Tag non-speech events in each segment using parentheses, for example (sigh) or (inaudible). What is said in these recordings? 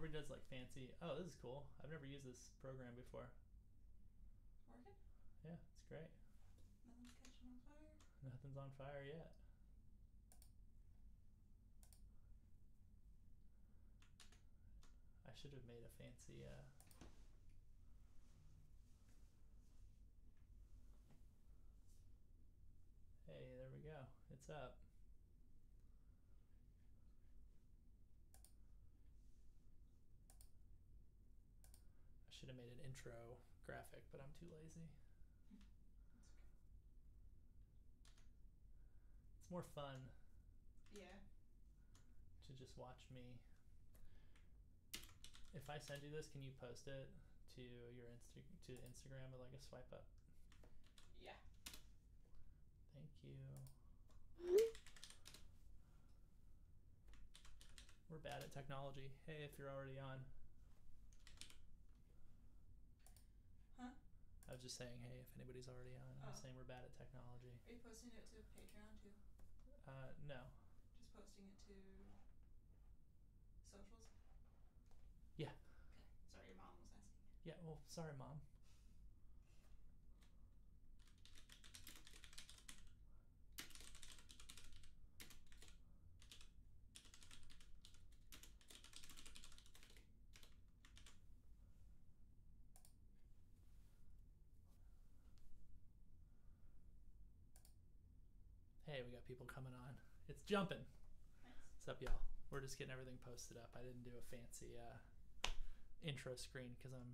Everybody does like fancy. Oh, this is cool. I've never used this program before. Working? Yeah, it's great. Nothing's catching on fire. Nothing's on fire yet. I should have made a fancy. Uh, hey, there we go. It's up. I made an intro graphic, but I'm too lazy. Okay. It's more fun Yeah. to just watch me. If I send you this, can you post it to your Insta to Instagram with like a swipe up? Yeah. Thank you. We're bad at technology. Hey, if you're already on, I was just saying, hey, if anybody's already on, I was Oh. saying we're bad at technology. Are you posting it to Patreon too? Uh, no. Just posting it to socials? Yeah. Okay. Sorry, your mom was asking. Yeah. Well, sorry, mom. Hey, we got people coming on. It's jumping. Nice. What's up, y'all? We're just getting everything posted up. I didn't do a fancy uh, intro screen because I'm.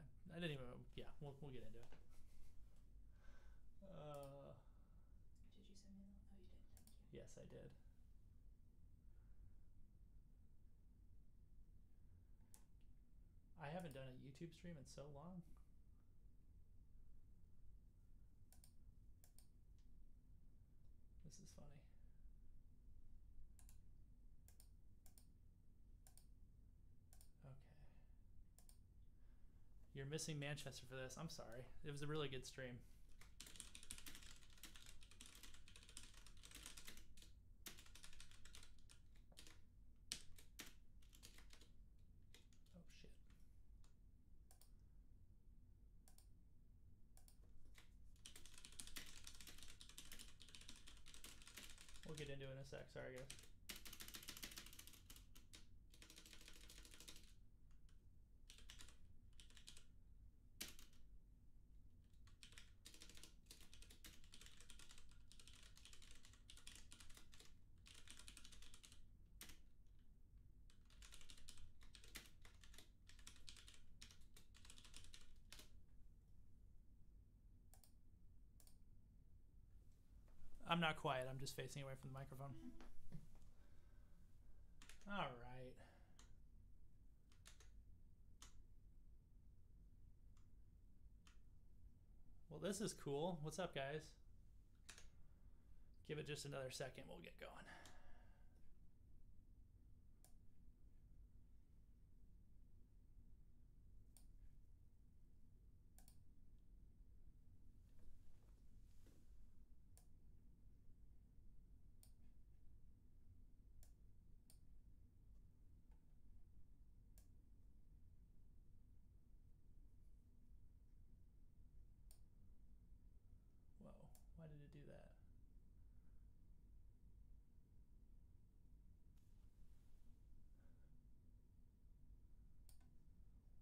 I, I didn't even. Yeah, we'll, we'll get into it. Uh, Did you send me the? Oh, you did. Thank you. yes, I did. I haven't done a YouTube stream in so long. This is funny. Okay. You're missing Manchester for this. I'm sorry. It was a really good stream. Oh shit. We'll get into in a sec. Sorry, guys. I'm not quiet. I'm just facing away from the microphone. All right. Well, this is cool. What's up, guys? Give it just another second. We'll get going. Whoa, why did it do that?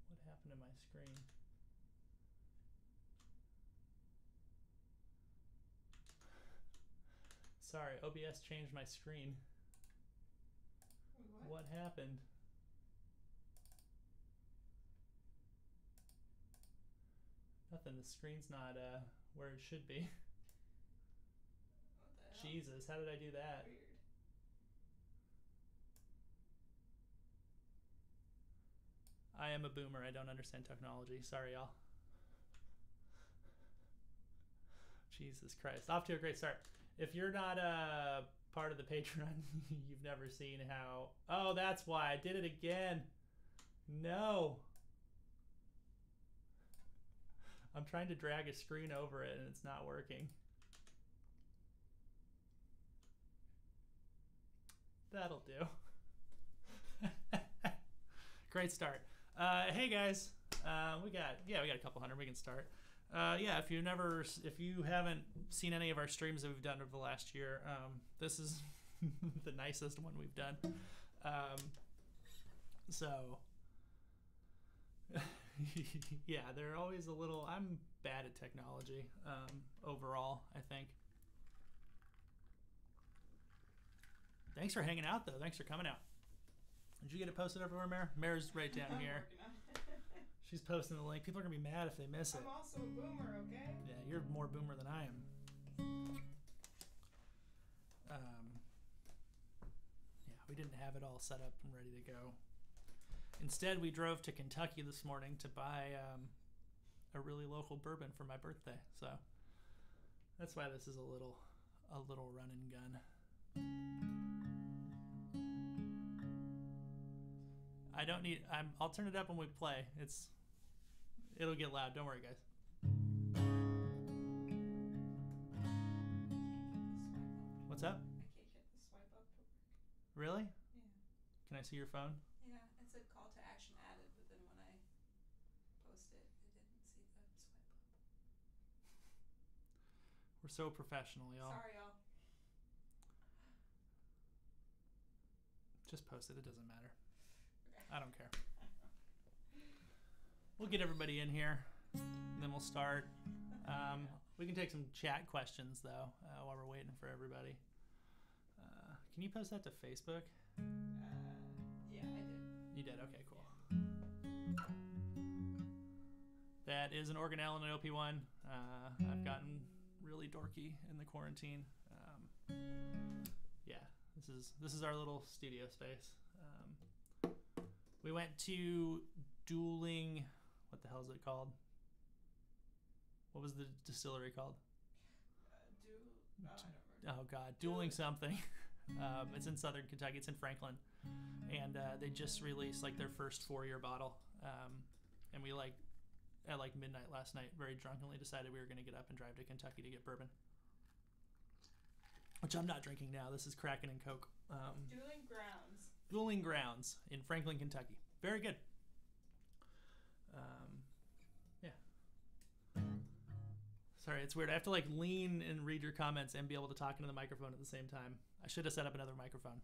What happened to my screen? Sorry, OBS changed my screen. Wait, what? What happened? Nothing, the screen's not uh, where it should be. What the hell? Jesus, how did I do that? Weird. I am a boomer. I don't understand technology. Sorry, y'all. Jesus Christ. Off to a great start. If you're not a part of the Patreon, (laughs) you've never seen how. Oh, that's why. I did it again. No. I'm trying to drag a screen over it and it's not working. That'll do. (laughs) Great start. Uh, hey guys, uh, we got yeah we got a couple hundred. We can start. Uh, yeah, if you never if you haven't seen any of our streams that we've done over the last year, um, this is (laughs) the nicest one we've done. Um, so (laughs) yeah, they're always a little. I'm bad at technology um, overall. I think. Thanks for hanging out, though. Thanks for coming out. Did you get it posted everywhere, Mare? Mare's right down here. working on it. (laughs) She's posting the link. People are gonna be mad if they miss it. I'm also a boomer, okay? Yeah, you're more boomer than I am. Um, yeah, we didn't have it all set up and ready to go. Instead, we drove to Kentucky this morning to buy um, a really local bourbon for my birthday. So that's why this is a little a little run and gun. I don't need. I'm. I'll turn it up when we play. It's. It'll get loud. Don't worry, guys. What's up? I can't get the swipe up to work. Really? Yeah. Can I see your phone? Yeah, it's a call to action added, but then when I post it, it didn't see the swipe up. (laughs) We're so professional, y'all. Sorry, y'all. Just post it. It doesn't matter. I don't care. We'll get everybody in here, and then we'll start. Um, we can take some chat questions though uh, while we're waiting for everybody. Uh, can you post that to Facebook? Uh, yeah, I did. You did. Okay, cool. That is an organelle and an OP1. Uh, I've gotten really dorky in the quarantine. Um, yeah, this is this is our little studio space. We went to dueling. What the hell is it called? What was the distillery called? Uh, do. Oh, I. Oh God, dueling something. (laughs) um, it's in Southern Kentucky. It's in Franklin, and uh, they just released like their first four-year bottle. Um, and we like at like midnight last night, very drunkenly decided we were going to get up and drive to Kentucky to get bourbon, which I'm not drinking now. This is Kraken and Coke. Um, Dueling grounds. Dueling Grounds in Franklin, Kentucky. Very good. Um, yeah. Sorry, it's weird. I have to like lean and read your comments and be able to talk into the microphone at the same time. I should have set up another microphone.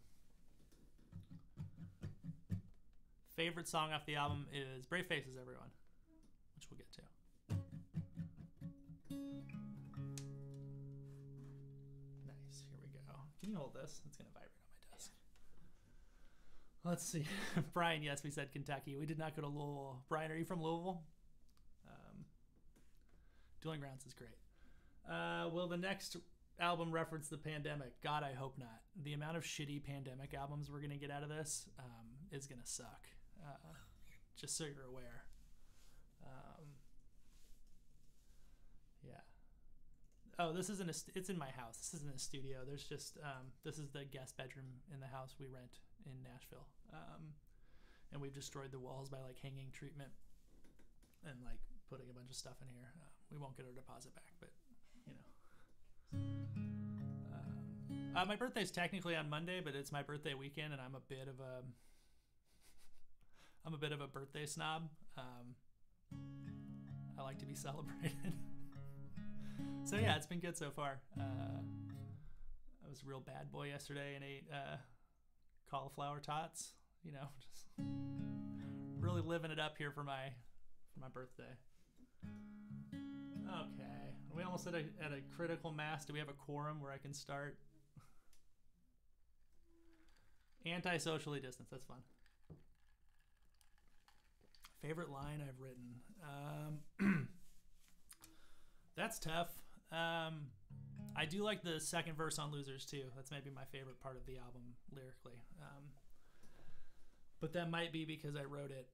Favorite song off the album is Brave Faces, everyone, which we'll get to. Nice. Here we go. Can you hold this? It's gonna vibrate on my desk. Let's see. (laughs) Brian, yes, we said Kentucky. We did not go to Louisville. Brian, are you from Louisville? Um, Dueling Grounds is great. Uh, will the next album reference the pandemic? God, I hope not. The amount of shitty pandemic albums we're gonna get out of this um, is gonna suck. Uh, just so you're aware. Um, yeah. Oh, this isn't a. St- it's in my house. This isn't a studio. There's just. Um, this is the guest bedroom in the house we rent in Nashville. Um, and we've destroyed the walls by like hanging treatment and like putting a bunch of stuff in here. Uh, we won't get our deposit back, but you know. Um, uh, my birthday's technically on Monday, but it's my birthday weekend, and I'm a bit of a. I'm a bit of a birthday snob. Um, I like to be (laughs) celebrated. so yeah, it's been good so far. Uh, I was a real bad boy yesterday and ate uh, cauliflower tots. You know, (laughs) just really living it up here for my for my birthday. Okay, we almost at a at a critical mass. Do we have a quorum where I can start? Anti-socially distance. That's fun. Favorite line I've written. Um, (clears throat) that's tough. Um, I do like the second verse on "Losers" too. That's maybe my favorite part of the album lyrically. Um, but that might be because I wrote it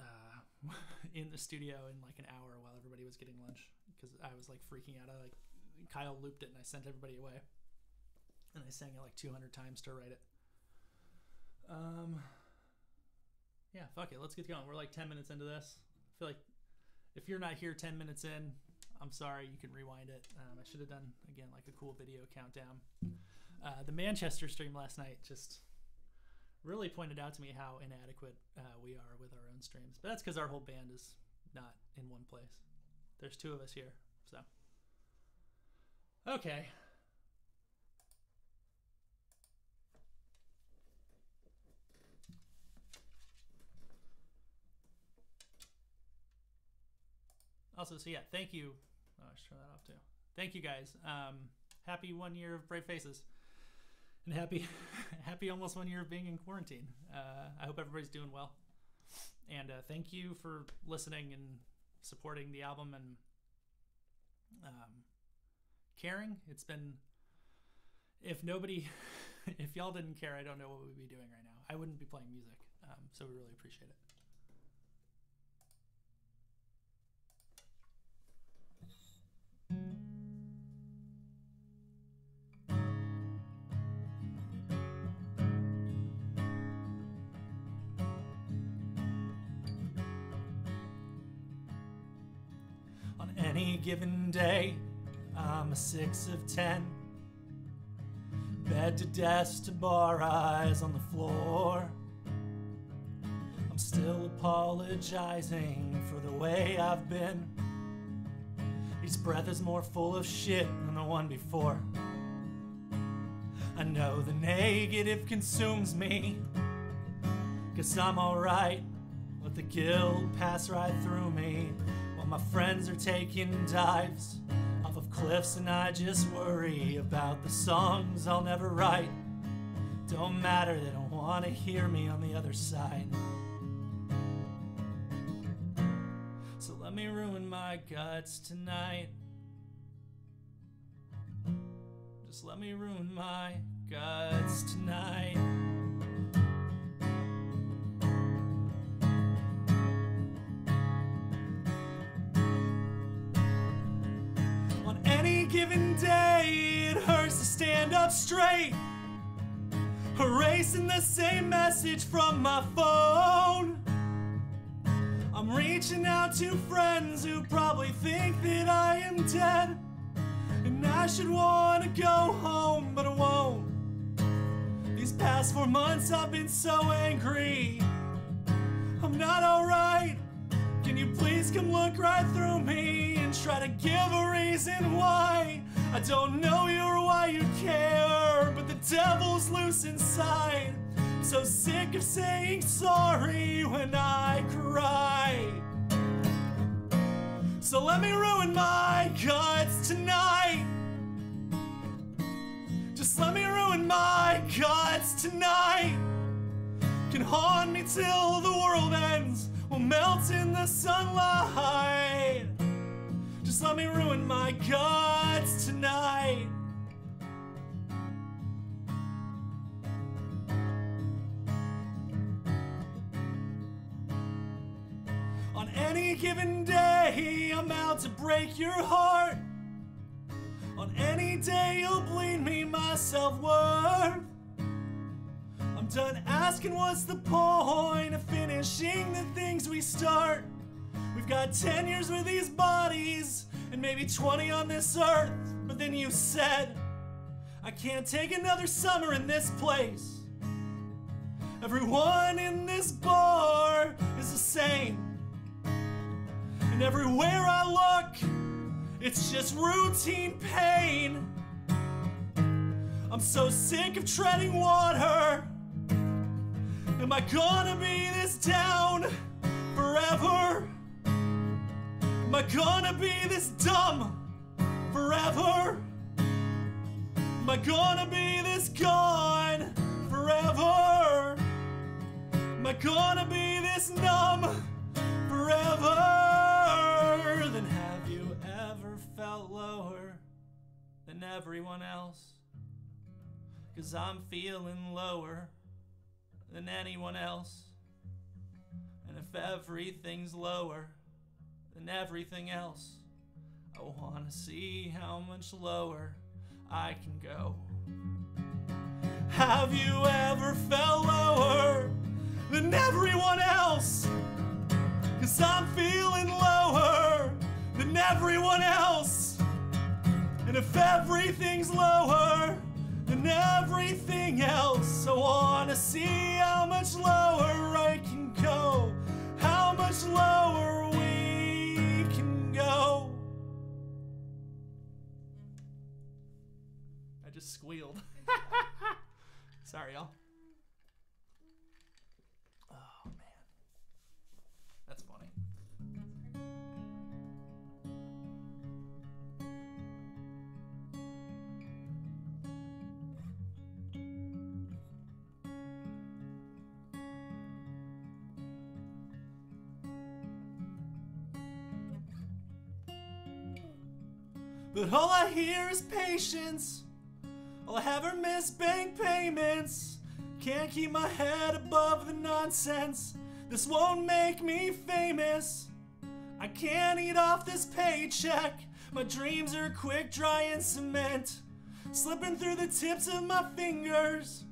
uh, (laughs) in the studio in like an hour while everybody was getting lunch because I was like freaking out. I like Kyle looped it and I sent everybody away, and I sang it like 200 times to write it. Um, yeah, fuck it. Let's get going. We're like 10 minutes into this. I feel like if you're not here 10 minutes in, I'm sorry. You can rewind it. Um, I should have done, again, like a cool video countdown. Uh, the Manchester stream last night just really pointed out to me how inadequate uh, we are with our own streams. But that's because our whole band is not in one place. There's two of us here, so okay. Also, so yeah, thank you. Oh, I should turn that off too. Thank you guys. Um, happy one year of Brave Faces, and happy, (laughs) happy almost one year of being in quarantine. Uh, I hope everybody's doing well, and uh, thank you for listening and supporting the album and um, caring. It's been, if nobody, (laughs) if y'all didn't care, I don't know what we'd be doing right now. I wouldn't be playing music. Um, so we really appreciate it. Given day, I'm a six of ten. Bed to desk to bar eyes on the floor. I'm still apologizing for the way I've been. Each breath is more full of shit than the one before. I know the negative consumes me. Guess I'm alright. Let the guilt pass right through me. My friends are taking dives off of cliffs, and I just worry about the songs I'll never write. Don't matter, they don't want to hear me on the other side. So let me ruin my guts tonight. Just let me ruin my guts tonight. Given day, it hurts to stand up straight. Erasing the same message from my phone. I'm reaching out to friends who probably think that I am dead. And I should want to go home, but I won't. These past four months I've been so angry. I'm not alright. You please come look right through me and try to give a reason why? I don't know you or why you care, but the devil's loose inside. So sick of saying sorry when I cry. So let me ruin my guts tonight. Just let me ruin my guts tonight. Can haunt me till the world ends. Will melt in the sunlight. Just let me ruin my guts tonight. On any given day, I'm out to break your heart. On any day, you'll bleed me my self worth. Done asking what's the point of finishing the things we start. We've got 10 years with these bodies and maybe 20 on this earth. But then you said, I can't take another summer in this place. Everyone in this bar is the same. And everywhere I look, it's just routine pain. I'm so sick of treading water. Am I gonna be this down forever? Am I gonna be this dumb forever? Am I gonna be this gone forever? Am I gonna be this numb forever? Then have you ever felt lower than everyone else? Cause I'm feeling lower than anyone else. And if everything's lower than everything else, I wanna see how much lower I can go. Have you ever felt lower than everyone else? Cause I'm feeling lower than everyone else. And if everything's lower than everything else. I wanna see how much lower I can go, how much lower we can go. I just squealed. (laughs) Sorry, y'all. But all I hear is patience. I have are missed bank payments. Can't keep my head above the nonsense. This won't make me famous. I can't eat off this paycheck. My dreams are quick drying cement. Slipping through the tips of my fingers.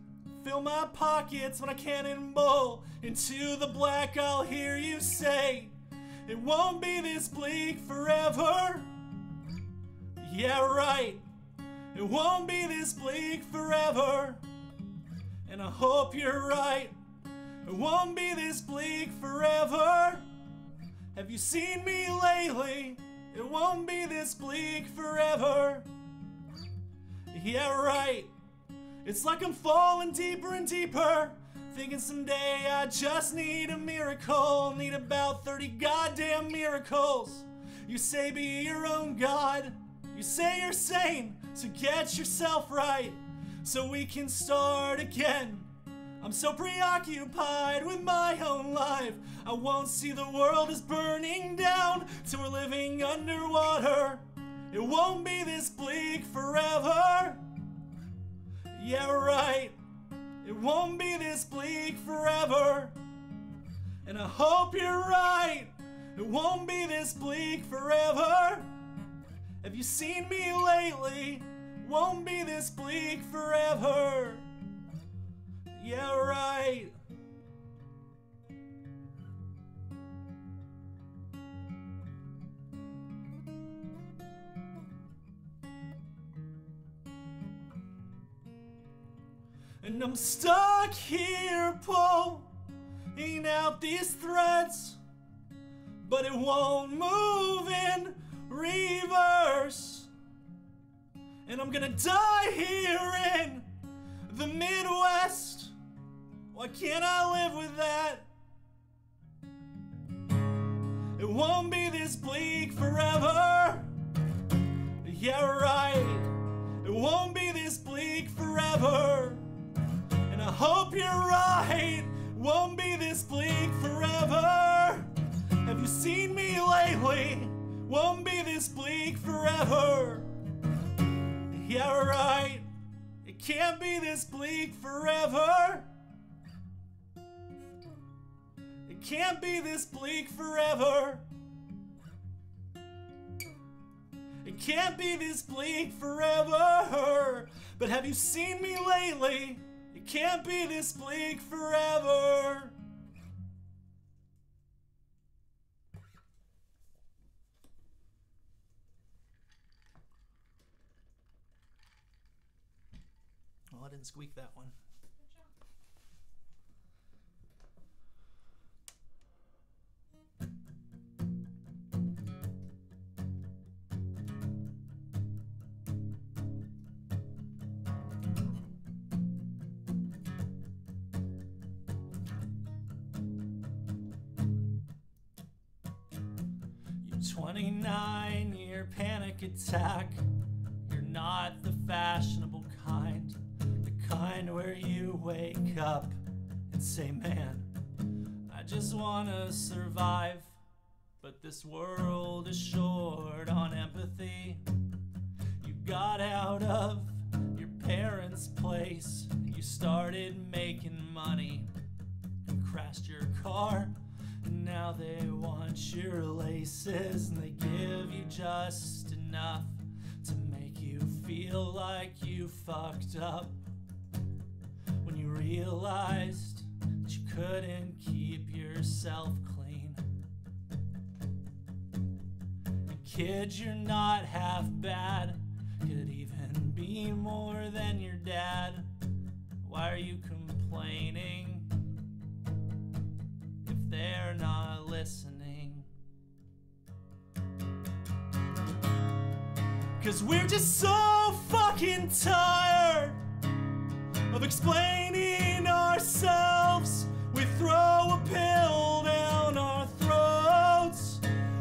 Fill my pockets when I cannonball into the black. I'll hear you say, It won't be this bleak forever. Yeah, right. It won't be this bleak forever. And I hope you're right. It won't be this bleak forever. Have you seen me lately? It won't be this bleak forever. Yeah, right. It's like I'm falling deeper and deeper. Thinking someday I just need a miracle. Need about 30 goddamn miracles. You say be your own God. You say you're sane, so get yourself right so we can start again. I'm so preoccupied with my own life. I won't see the world is burning down till we're living underwater. It won't be this bleak forever. Yeah, right. It won't be this bleak forever. And I hope you're right. It won't be this bleak forever. Have you seen me lately? Won't be this bleak forever. Yeah, right. And I'm stuck here pulling out these threads, but it won't move in reverse. And I'm gonna die here in the Midwest. Why can't I live with that? It won't be this bleak forever. Yeah, right. It won't be this bleak forever. And I hope you're right. Won't be this bleak forever. Have you seen me lately? Won't be this bleak forever. Yeah, right. It can't be this bleak forever. It can't be this bleak forever. It can't be this bleak forever. But have you seen me lately? It can't be this bleak forever. Didn't squeak that one. You 29 year panic attack. You're not the fashionable. Kind where you wake up and say, Man, I just wanna survive. But this world is short on empathy. You got out of your parents' place. You started making money. You crashed your car. And now they want your laces and they give you just enough to make you feel like you fucked up. Realized that you couldn't keep yourself clean. And kid, you're not half bad. Could even be more than your dad. Why are you complaining if they're not listening? Cause we're just so fucking tired of explaining ourselves. We throw a pill down our throats,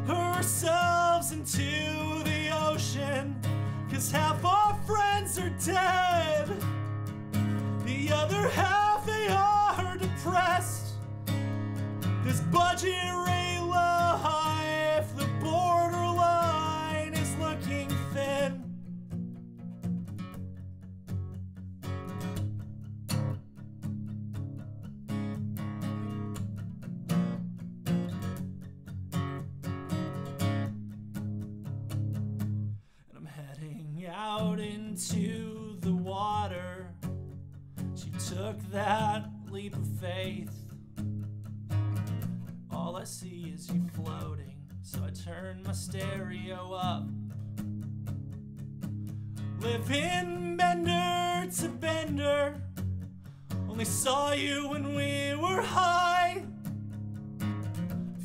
ourselves into the ocean. Cause half our friends are dead, the other half they are depressed. This budget rate out into the water. She took that leap of faith. All I see is you floating, so I turn my stereo up. Living bender to bender. Only saw you when we were high.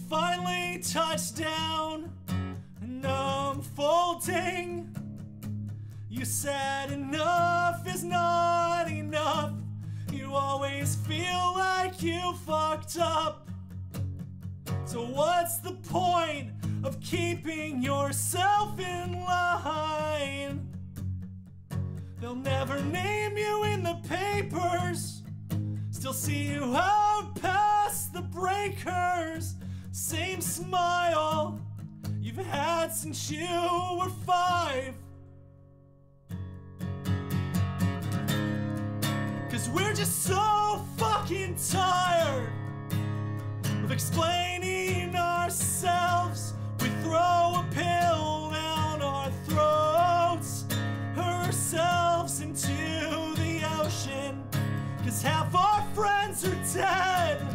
Finally touched down, and I'm folding. You said enough is not enough. You always feel like you fucked up. So, what's the point of keeping yourself in line? They'll never name you in the papers. Still see you out past the breakers. Same smile you've had since you were five. Cause we're just so fucking tired of explaining ourselves. We throw a pill down our throats, ourselves into the ocean. Cause half our friends are dead,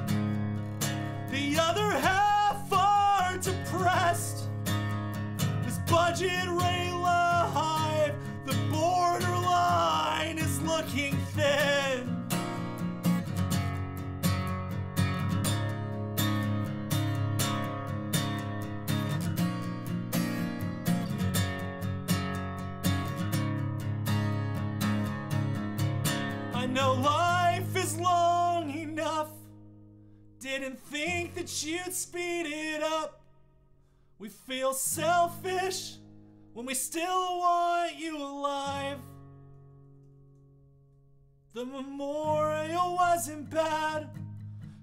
the other half are depressed. This budget rate looking thin. I know life is long enough. Didn't think that you'd speed it up. We feel selfish when we still want you alive. The memorial wasn't bad.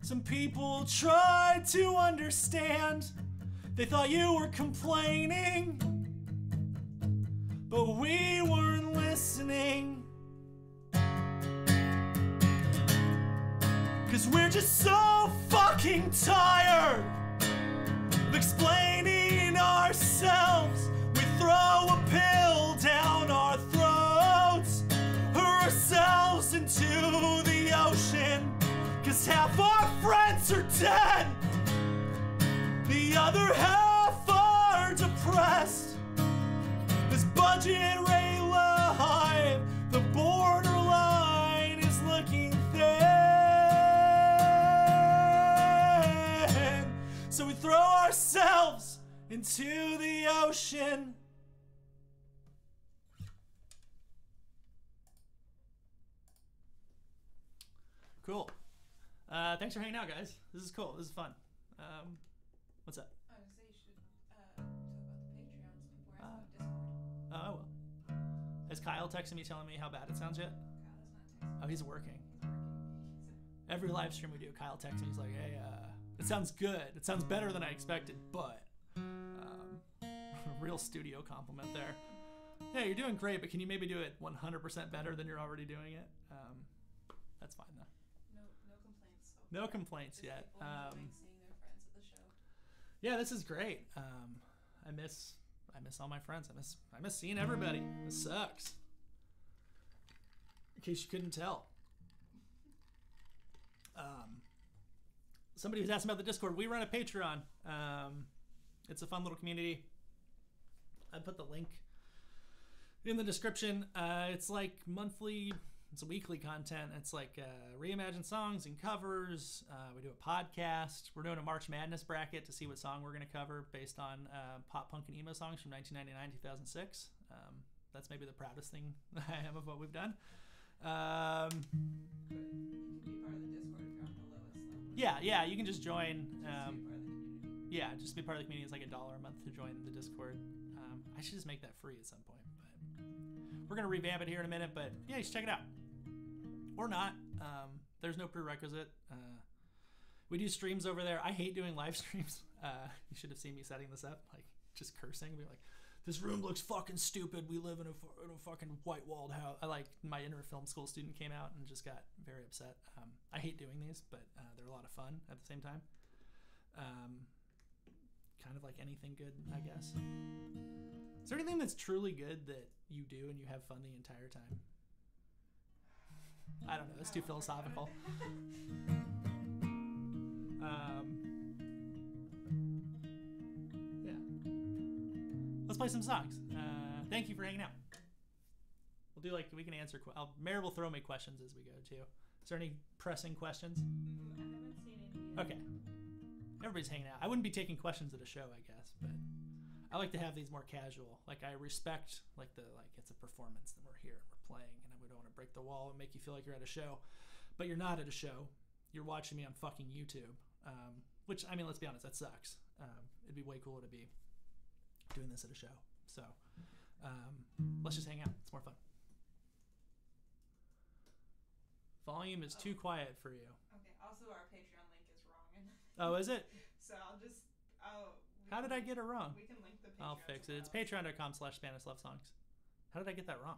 Some people tried to understand. They thought you were complaining, but we weren't listening. Cause we're just so fucking tired of explaining dead, the other half are depressed. This budget rate life, the borderline is looking thin. So we throw ourselves into the ocean. Cool. Uh, thanks for hanging out, guys. This is cool. This is fun. Um, what's up? I would say you should uh, talk about the Patreons before I. Discord. Oh, I will. Has Kyle texted me telling me how bad it sounds yet? Kyle is not texting. Oh, he's working. He's working. Every live stream we do, Kyle texts me. He's like, "Hey, uh, it sounds good. It sounds better than I expected, but um, (laughs) real studio compliment there. Yeah, you're doing great, but can you maybe do it 100% better than you're already doing it? Um, that's fine though. No, no complaints. So No complaints Just yet. people Um, seeing their friends at the show. yeah, this is great. Um, I miss I miss all my friends. I miss I miss seeing everybody. This sucks. In case you couldn't tell. Um, somebody was asking about the Discord. We run a Patreon. Um, it's a fun little community. I put the link in the description. Uh, it's like monthly, it's a weekly content. It's like uh, reimagined songs and covers. Uh, we do a podcast. We're doing a March Madness bracket to see what song we're going to cover based on uh, pop punk and emo songs from 1999 2006. Um, that's maybe the proudest thing (laughs) I am of what we've done. Um, yeah, yeah, you can just join. Um, yeah, just be part of the community. It's like a dollar a month to join the Discord. Um, I should just make that free at some point, but we're gonna revamp it here in a minute. But yeah, you should check it out, or not. Um, there's no prerequisite. Uh, we do streams over there. I hate doing live (laughs) streams. Uh, you should have seen me setting this up, like just cursing, be like, "This room looks fucking stupid. We live in a, in a fucking white walled house." I like my inner film school student came out and just got very upset. Um, I hate doing these, but uh, they're a lot of fun at the same time. Um, kind of like anything good, I guess. Is there anything that's truly good that you do and you have fun the entire time? I don't know. That's I too won't worry about philosophical. Um, yeah. Let's play some songs. Uh, thank you for hanging out. We'll do like we can answer. I'll, Mary will throw me questions as we go too. Is there any pressing questions? I haven't seen any. yet. Okay. Everybody's hanging out. I wouldn't be taking questions at a show, I guess, but I like to have these more casual. Like I respect like the like it's a performance that we're here and we're playing and break the wall and make you feel like you're at a show. But you're not at a show. You're watching me on fucking YouTube. Um, which I mean, let's be honest, that sucks. Um, it'd be way cooler to be doing this at a show. So um, let's just hang out. It's more fun. Volume is too quiet for you. Okay. Also, our Patreon link is wrong, (laughs) Oh, is it? so I'll just. We How did I get it wrong? We can link the. Patreon I'll fix it. It's patreon.com slash Spanish love songs. How did I get that wrong?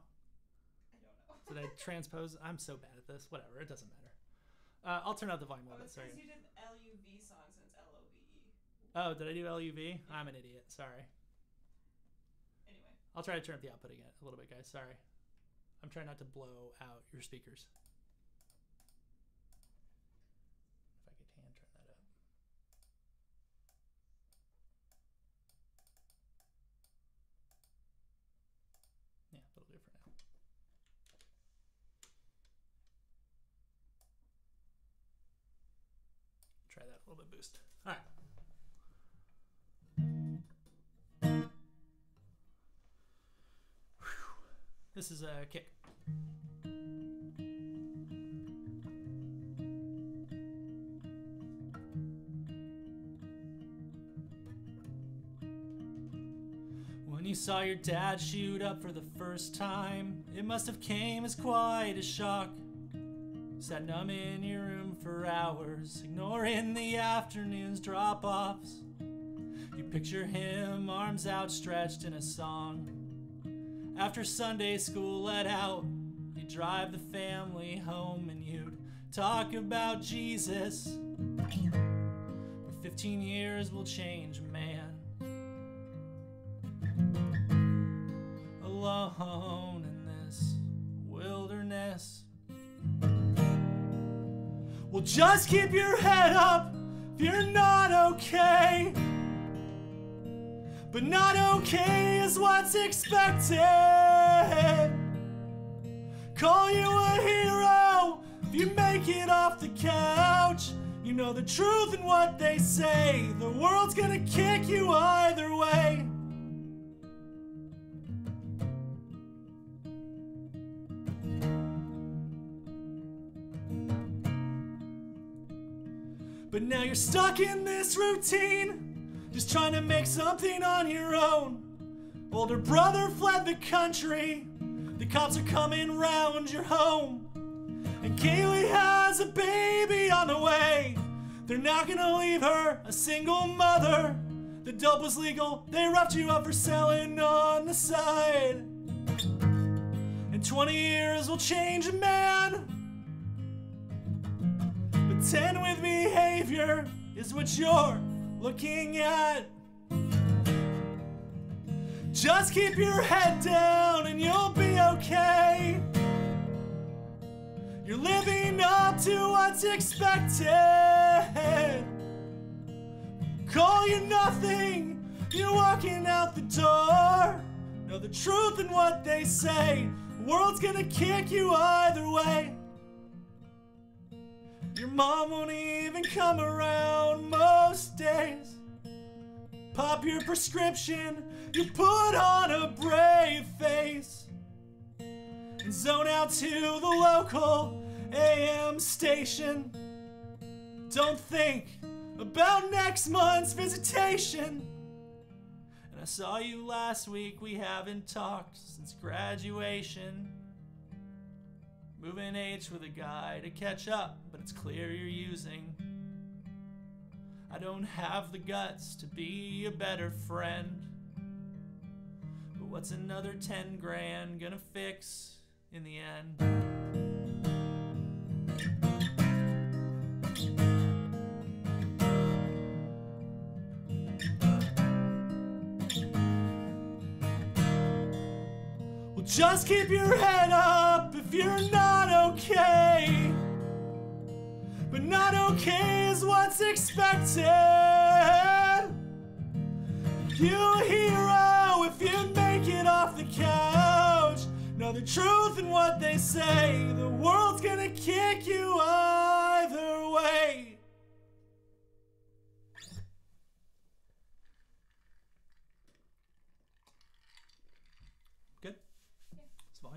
Did I transpose? I'm so bad at this. Whatever. It doesn't matter. Uh, I'll turn out the volume a Oh, little bit. it's Sorry. because you did L U V song it's L O V E. Oh, did I do LUV? I'm an idiot. Sorry. Anyway. I'll try to turn up the output again a little bit, guys. Sorry. I'm trying not to blow out your speakers. If I could hand turn that up. Yeah, that'll do for now. Try that a little bit boost. All right. This is a kick. When you saw your dad shoot up for the first time, it must have came as quite a shock. Sat numb in your room for hours, ignoring the afternoon's drop offs. You picture him, arms outstretched in a song. After Sunday school let out, you'd drive the family home and you'd talk about Jesus. But 15 years will change a man. Alone in this wilderness. Well, just keep your head up if you're not okay. But not okay is what's expected. Call you a hero if you make it off the couch. You know the truth and what they say. The world's gonna kick you either way. But now you're stuck in this routine, just trying to make something on your own. Older brother fled the country, the cops are coming round your home. And Kaylee has a baby on the way. They're not gonna leave her a single mother. The dope was legal, they roughed you up for selling on the side. And 20 years will change a man. 10 with behavior is what you're looking at. Just keep your head down and you'll be okay. You're living up to what's expected. Call you nothing, you're walking out the door. Know the truth in what they say. The world's gonna kick you either way. Your mom won't even come around most days. Pop your prescription, you put on a brave face. And zone out to the local AM station. Don't think about next month's visitation. And I saw you last week, we haven't talked since graduation. Moving H with a guy to catch up, but it's clear you're using. I don't have the guts to be a better friend. But what's another 10 grand gonna fix in the end? Just keep your head up if you're not okay. But not okay is what's expected. You a hero if you make it off the couch. Know the truth in what they say. The world's gonna kick you either way.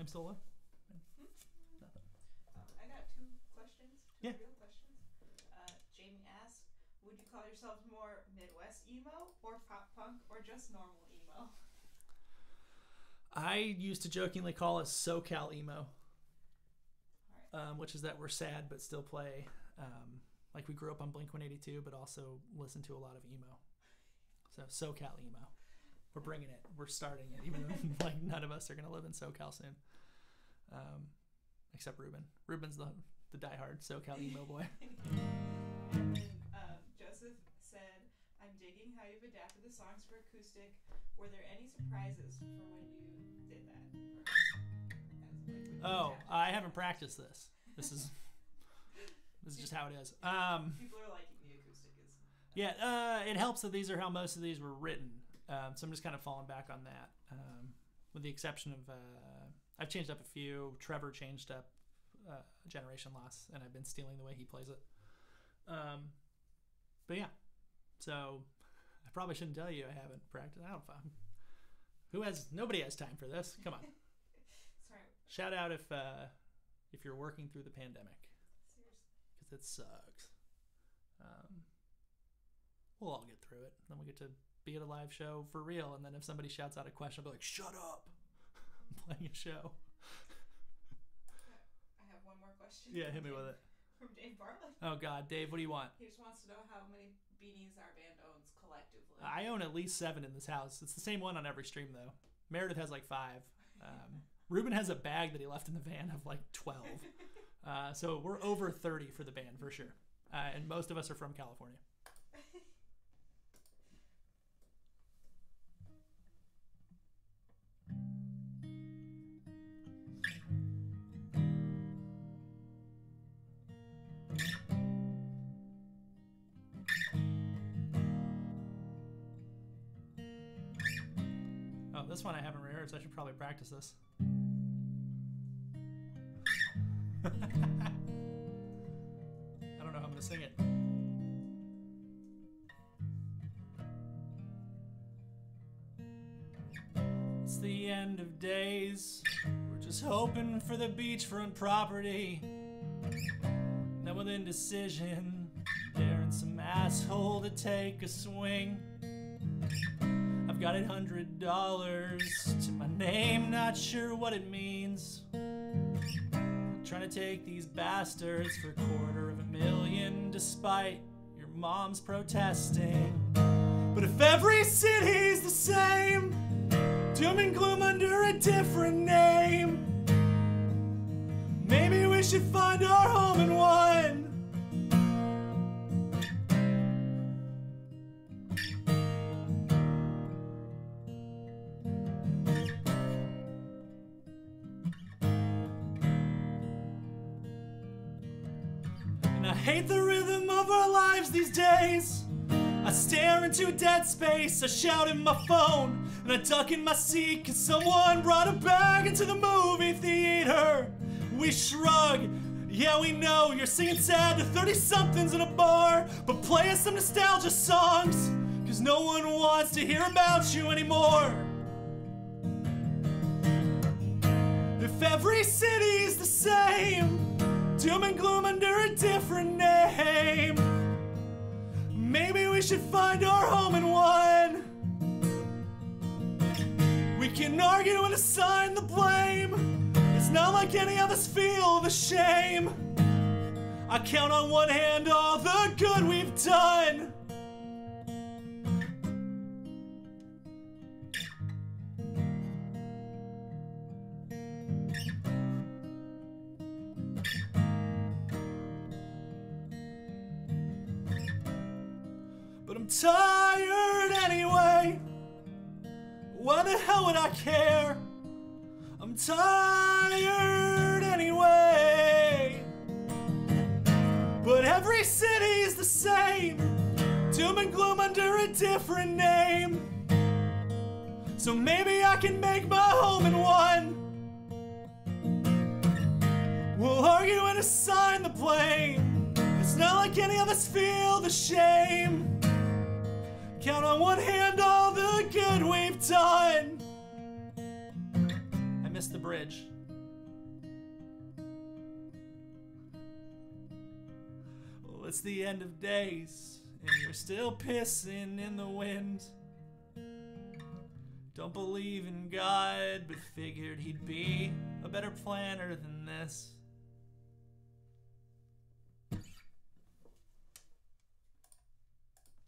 Still low? Nothing. Um, I got two questions. Two Yeah. real questions. Uh, Jamie asked, "Would you call yourselves more Midwest emo, or pop punk, or just normal emo?" I used to jokingly call us SoCal emo, Alright. um, which is that we're sad but still play. Um, like we grew up on Blink 182, but also listen to a lot of emo. So SoCal emo. We're bringing it. We're starting it, even though (laughs) like none of us are gonna live in SoCal soon, um, except Ruben. Ruben's the the diehard SoCal emo boy. (laughs) And then um, Joseph said, "I'm digging how you've adapted the songs for acoustic. Were there any surprises for when you did that?" Or, as, like, when you Oh, I haven't practiced this. This is (laughs) this is just how it is. Um, People are liking the acoustic. Is Yeah, uh, it helps that these are how most of these were written. Um, so I'm just kind of falling back on that, um, with the exception of uh, I've changed up a few. Trevor changed up uh, Generation Loss, and I've been stealing the way he plays it. Um, but yeah, so I probably shouldn't tell you I haven't practiced. I don't know. Who has? Nobody has time for this. Come on. (laughs) sorry. Shout out if uh, if you're working through the pandemic Seriously. because it sucks. Um, we'll all get through it. Then we get to be at a live show for real. And then if somebody shouts out a question, I'll be like, "Shut up!" Playing a show. I have one more question. Yeah, hit me Dave- with it. From Dave Bartlett. Oh God, Dave, what do you want? He just wants to know how many beanies our band owns collectively. I own at least seven in this house. It's the same one on every stream though. Meredith has like five. Um, (laughs) Ruben has a bag that he left in the van of like twelve. (laughs) Uh, so we're over thirty for the band for sure. Uh, and most of us are from California. I. Should probably practice this. I don't know how I'm gonna sing it. It's the end of days. We're just hoping for the beachfront property. Then with indecision, daring some asshole to take a swing. I've got eight hundred dollars to my name, not sure what it means. Trying to take these bastards for a quarter of a million, despite your mom's protesting. But if every city's the same, doom and gloom under a different name, maybe we should find our home in one. Lives these days. I stare into dead space, I shout in my phone. And I duck in my seat cause someone brought a bag into the movie theater. We shrug. Yeah, we know you're singing sad to 30 somethings in a bar, but play us some nostalgia songs cause no one wants to hear about you anymore. If every city's the same, doom and gloom under a different name, maybe we should find our home in one. We can argue and assign the blame. It's not like any of us feel the shame. I count on one hand all the good we've done. Tired anyway. Why the hell would I care? I'm tired anyway. But every city's the same. Doom and gloom under a different name. So maybe I can make my home in one. We'll argue and assign the blame. It's not like any of us feel the shame. Count on one hand all the good we've done. I missed the bridge. Well, it's the end of days, and you're still pissing in the wind. Don't believe in God, but figured he'd be a better planner than this.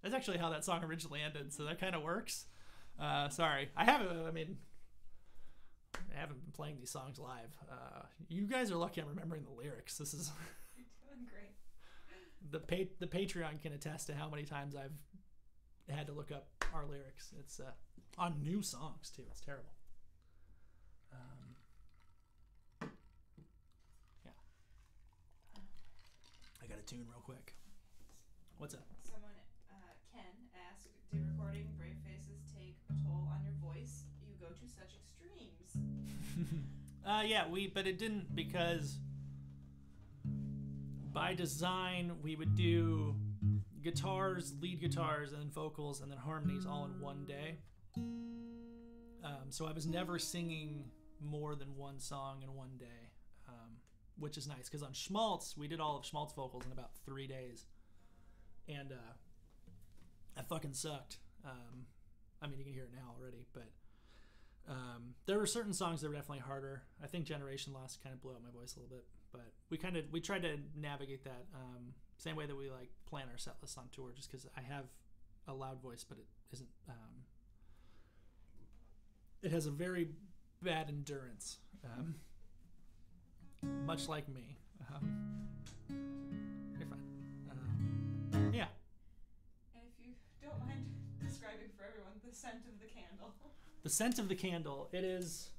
That's actually how that song originally ended, so that kind of works. Uh, sorry, I haven't. I mean, I haven't been playing these songs live. Uh, you guys are lucky I'm remembering the lyrics. This is You're (laughs) doing great. the pa- the Patreon can attest to how many times I've had to look up our lyrics. It's uh, on new songs too. It's terrible. Um, yeah, I got a tune real quick. What's up? To such extremes. (laughs) Uh, yeah, we, but it didn't because by design we would do guitars, lead guitars, and then vocals, and then harmonies all in one day. Um, so I was never singing more than one song in one day, um, which is nice because on Schmaltz we did all of Schmaltz vocals in about three days, and uh, that fucking sucked. Um, I mean, you can hear it now already, but um, there were certain songs that were definitely harder. I think Generation Loss kind of blew out my voice a little bit, but we kind of we tried to navigate that um, same way that we like plan our set lists on tour. Just because I have a loud voice, but it isn't. Um, it has a very bad endurance, um, much like me. Um, you're fine. Um, yeah. And if you don't mind describing for everyone the scent of the candle. (laughs) The scent of the candle. It is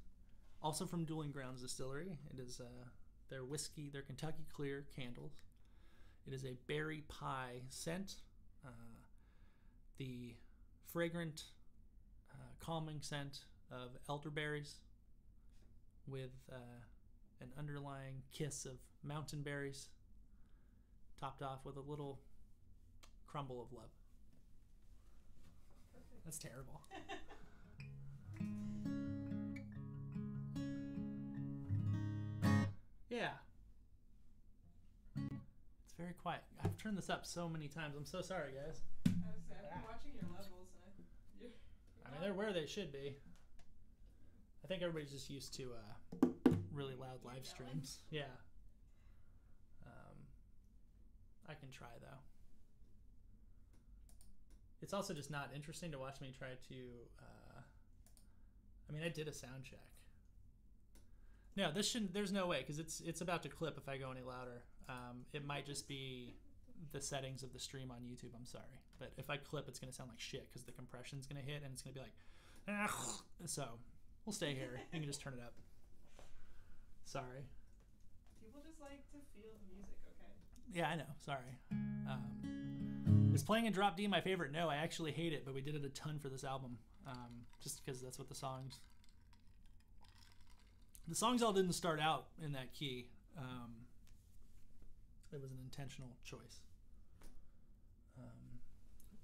also from Dueling Grounds Distillery. It is uh, their whiskey, their Kentucky Clear candles. It is a berry pie scent. Uh, the fragrant, uh, calming scent of elderberries with uh, an underlying kiss of mountain berries, topped off with a little crumble of love. That's terrible. (laughs) Yeah. It's very quiet. I've turned this up so many times. I'm so sorry, guys. I was I've been watching your levels and I, you're, you're I mean, they're where they should be. I think everybody's just used to uh, really loud live streams. Yeah. Um, I can try though. It's also just not interesting to watch me try to. Uh, I mean, I did a sound check. No, this shouldn't. There's no way because it's it's about to clip if I go any louder. Um, it might just be the settings of the stream on YouTube. I'm sorry, but if I clip, it's gonna sound like shit because the compression's gonna hit and it's gonna be like. So we'll stay here. You can just turn it up. Sorry. People just like to feel the music, okay? Yeah, I know. Sorry. Um, is playing in drop D my favorite? No, I actually hate it, but we did it a ton for this album. Um, just because that's what the songs. The songs all didn't start out in that key. Um, it was an intentional choice. Um,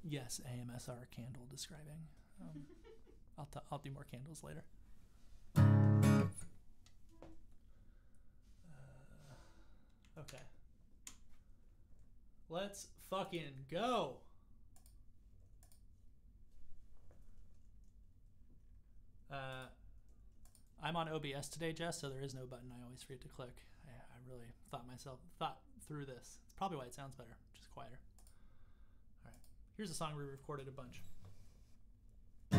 yes, AMSR candle describing. Um, (laughs) I'll, t- I'll do more candles later. Uh, okay. Let's fucking go. Uh, I'm on OBS today, Jess, so there is no button I always forget to click. I, I really thought myself thought through this. It's probably why it sounds better, just quieter. All right, here's a song we recorded a bunch. I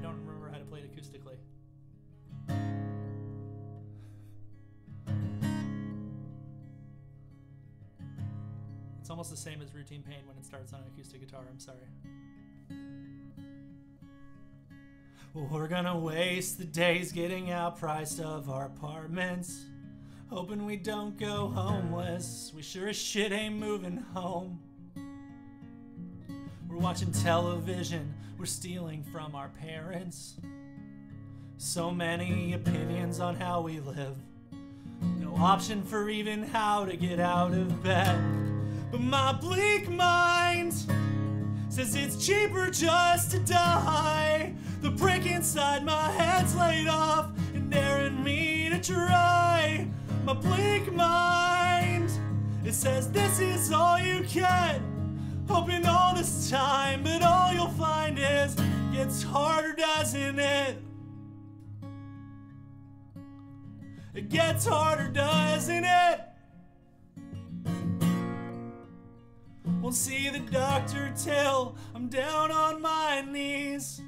don't remember how to play it acoustically. It's almost the same as Routine Pain when it starts on an acoustic guitar. I'm sorry. We're gonna waste the days getting outpriced of our apartments. Hoping we don't go homeless. We sure as shit ain't moving home. We're watching television. We're stealing from our parents. So many opinions on how we live. No option for even how to get out of bed. But my bleak mind says it's cheaper just to die. The brick inside my head's laid off and daring me to try. My bleak mind, it says this is all you get. Hoping all this time, but all you'll find is gets harder, doesn't it? It gets harder, doesn't it? Won't see the doctor till I'm down on my knees.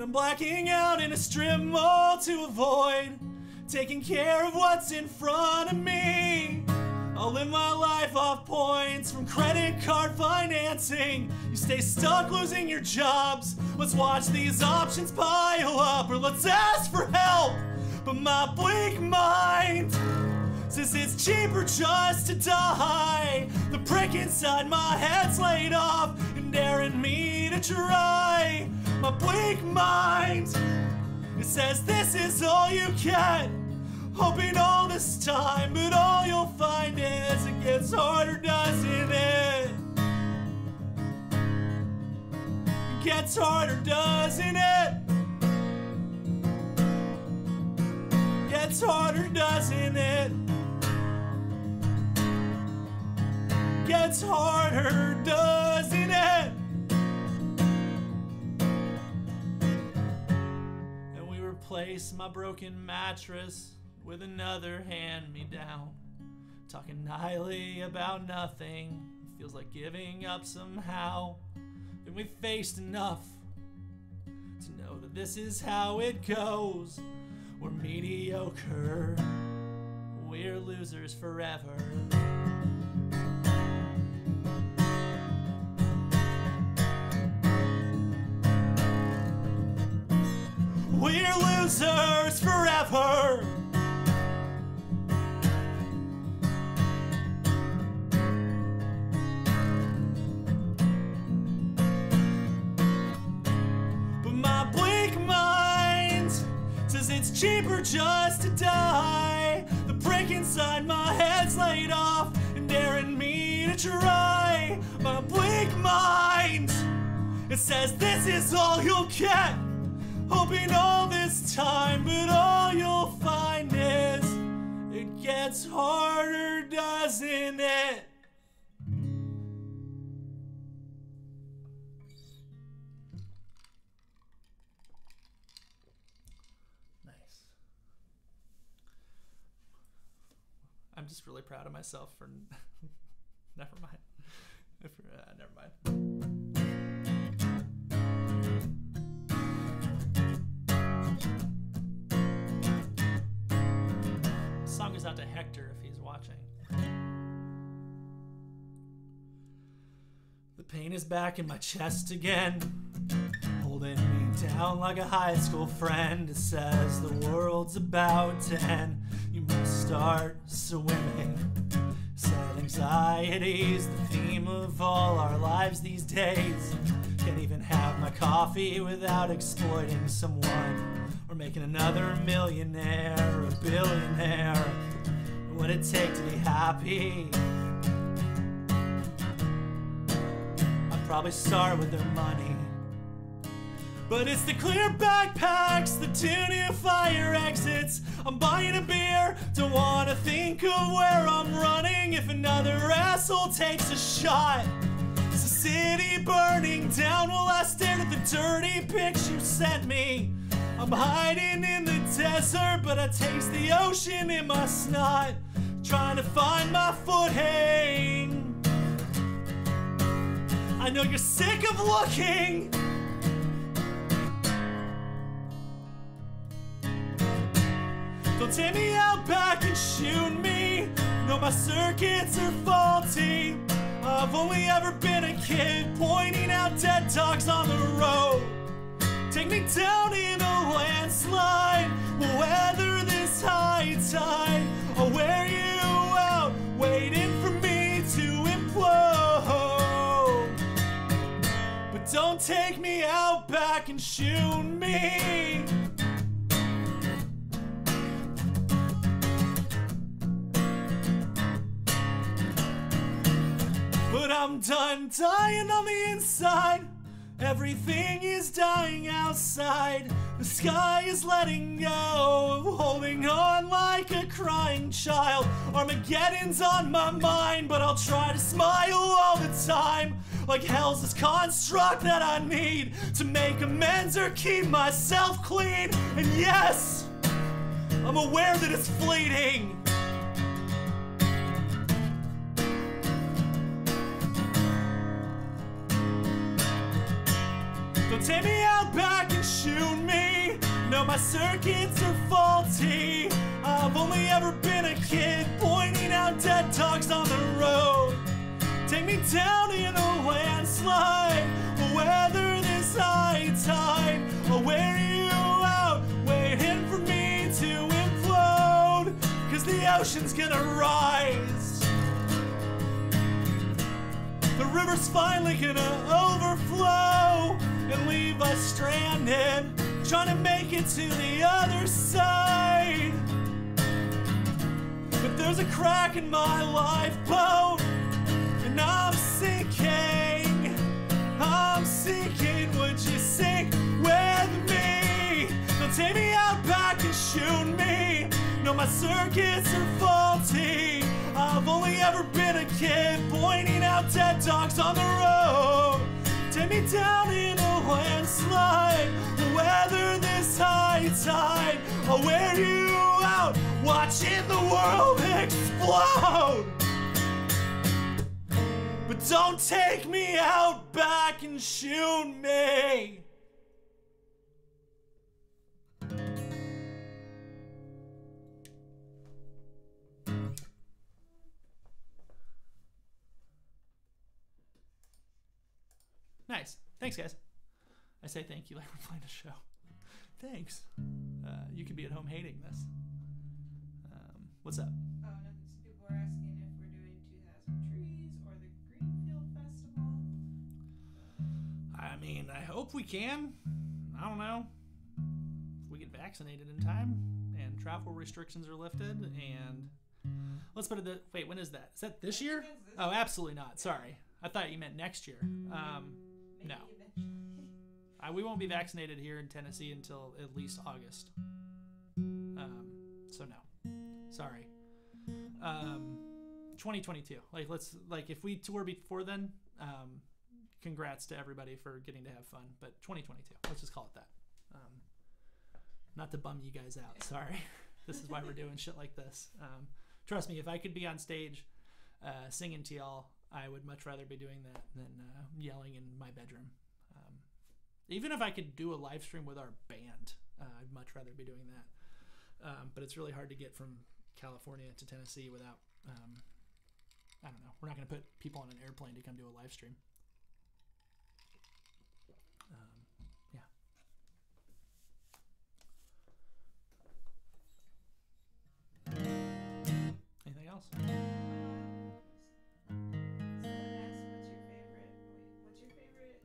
And I'm blacking out in a strip mall to avoid taking care of what's in front of me. I'll live my life off points from credit card financing. You stay stuck losing your jobs. Let's watch these options pile up, or let's ask for help. But my bleak mind says it's cheaper just to die. The prick inside my head's laid off and daring me to try. My bleak mind, it says this is all you get. Hoping all this time, but all you'll find is it gets harder, doesn't it? It gets harder, doesn't it? it Gets harder, doesn't it? Gets harder, doesn't it? Replace my broken mattress with another hand me down. Talking nightly about nothing. Feels like giving up somehow. Then we faced enough to know that this is how it goes. We're mediocre. We're losers forever. We're losers forever. But my bleak mind says it's cheaper just to die. The brick inside my head's laid off and daring me to try. My bleak mind, it says this is all you'll get. Hoping all this time, but all you'll find is it gets harder, doesn't it? Nice. I'm just really proud of myself for. (laughs) never mind. (laughs) If, uh, never mind. To Hector if he's watching. The pain is back in my chest again, holding me down like a high school friend. It says the world's about to end. You must start swimming. Sad anxiety's the theme of all our lives these days. Can't even have my coffee without exploiting someone or making another millionaire or billionaire. Would it take to be happy? I'd probably start with their money. But it's the clear backpacks, the two new fire exits. I'm buying a beer, don't wanna think of where I'm running if another asshole takes a shot. It's a city burning down while I stared at the dirty pics you sent me. I'm hiding in the desert, but I taste the ocean in my snot. Trying to find my footing. I know you're sick of looking. Don't take me out back and shoot me. No, my circuits are faulty. I've only ever been a kid pointing out dead dogs on the road. Take me down in a landslide. We'll weather this high tide. Take me out back and shoot me. But I'm done dying on the inside. Everything is dying outside. The sky is letting go. Holding on like a crying child. Armageddon's on my mind, but I'll try to smile all the time. Like hell's this construct that I need to make amends or keep myself clean. And yes, I'm aware that it's fleeting. Don't take me out back and shoot me. No, my circuits are faulty. I've only ever been a kid pointing out dead dogs on the road. Take me down in a landslide. We'll weather this high tide. I'll wear you out, waiting for me to implode. Cause the ocean's gonna rise. The river's finally gonna overflow and leave us stranded, trying to make it to the other side. But there's a crack in my lifeboat, I'm sinking. I'm sinking. Would you sink with me? Don't take me out back and shoot me. No, my circuits are faulty. I've only ever been a kid pointing out dead dogs on the road. Take me down in a landslide. Weather this high tide. I'll wear you out, watching the world (laughs) explode. But don't take me out back and shoot me. Nice. Thanks, guys. I say thank you like we're playing a show. Thanks. Uh, you could be at home hating this. Um, what's up? Oh, nothing. People are asking I mean, I hope we can. I don't know. If we get vaccinated in time and travel restrictions are lifted and let's put it that wait, when is that? Is that this year? this Oh, absolutely not. Sorry. I thought you meant next year. Um, No. I, we won't be vaccinated here in Tennessee until at least August. Um, so no, sorry. Um, 2022. Like let's like if we tour before then, um, congrats to everybody for getting to have fun. But 2022, let's just call it that. Um, not to bum you guys out. Sorry. (laughs) this is why we're doing shit like this. Um, trust me, if I could be on stage uh, singing to y'all, I would much rather be doing that than uh, yelling in my bedroom. Um, even if I could do a live stream with our band, uh, I'd much rather be doing that. Um, but it's really hard to get from California to Tennessee without, um, I don't know. We're not going to put people on an airplane to come do a live stream. awesome. Um, so what's your favorite? Wait, what's your favorite?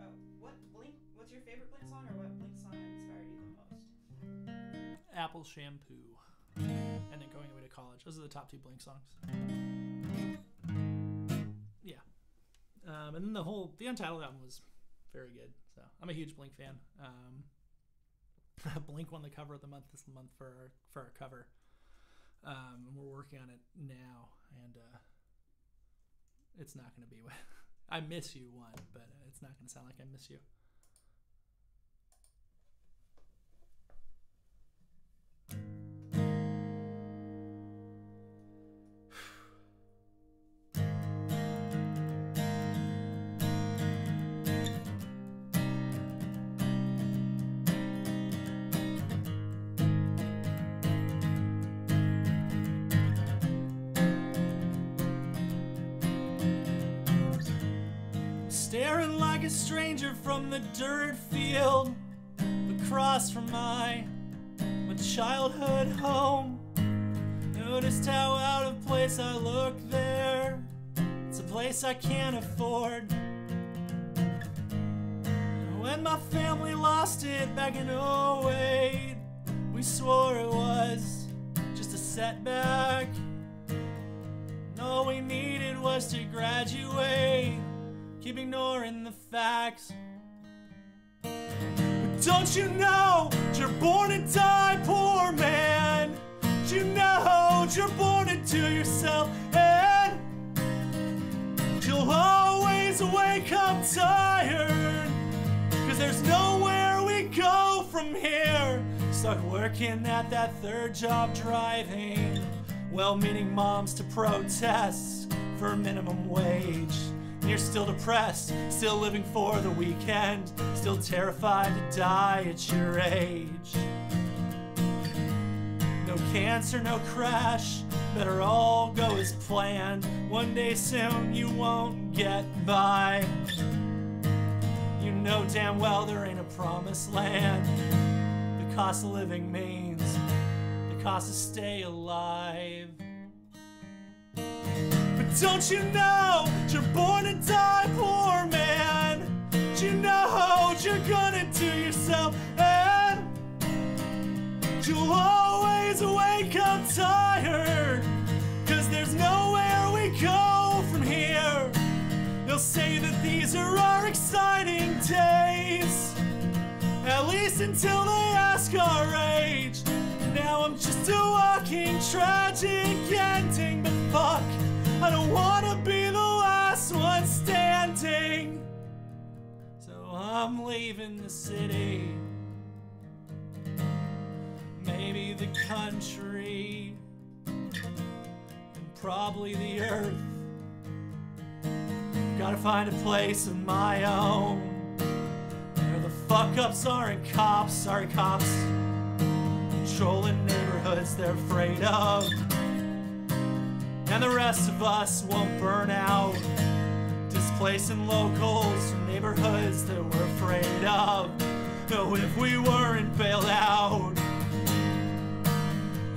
Oh, what Blink? What's your favorite Blink song, or what Blink song inspired you the most? Apple Shampoo, and then Going Away to College. Those are the top two Blink songs. Yeah, um, and then the whole the Untitled album was very good. So I'm a huge Blink fan. Um, (laughs) Blink won the cover of the month this month for our, for our cover. Um, and we're working on it now, and uh, it's not going to be (laughs) I miss you one, but it's not going to sound like I miss you. A stranger from the dirt field across from my, my childhood home. Noticed how out of place I look there. It's a place I can't afford. When my family lost it back in 08, we swore it was just a setback. And all we needed was to graduate keep ignoring the facts. But don't you know you're born to die, poor man? You know you're born into yourself, and you'll always wake up tired. Cause there's nowhere we go from here. Stuck working at that third job driving. Well meaning moms to protest for minimum wage. You're still depressed, still living for the weekend, still terrified to die at your age. No cancer, no crash, better all go as planned. One day soon you won't get by. You know damn well there ain't a promised land. The cost of living means the cost to stay alive. Don't you know you're born to die, poor man? You know you're gonna do yourself and you'll always wake up tired? Cause there's nowhere we go from here. They'll say that these are our exciting days, at least until they ask our age. Now I'm just a walking tragic ending, but fuck. I don't wanna be the last one standing. So I'm leaving the city. Maybe the country. And probably the earth. Gotta find a place of my own. Where the fuck ups aren't cops, sorry cops. Controlling neighborhoods they're afraid of and the rest of us won't burn out. Displacing locals from neighborhoods that we're afraid of. No, if we weren't bailed out,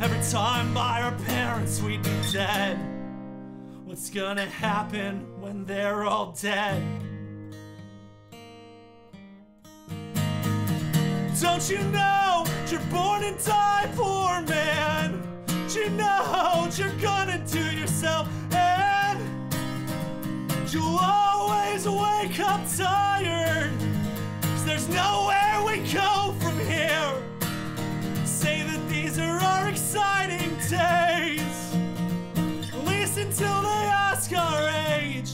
every time by our parents we'd be dead. What's gonna happen when they're all dead? Don't you know you're born and die, poor man? You know what you're gonna do yourself. And you'll always wake up tired. Cause there's nowhere we go from here. Say that these are our exciting days. At least until they ask our age.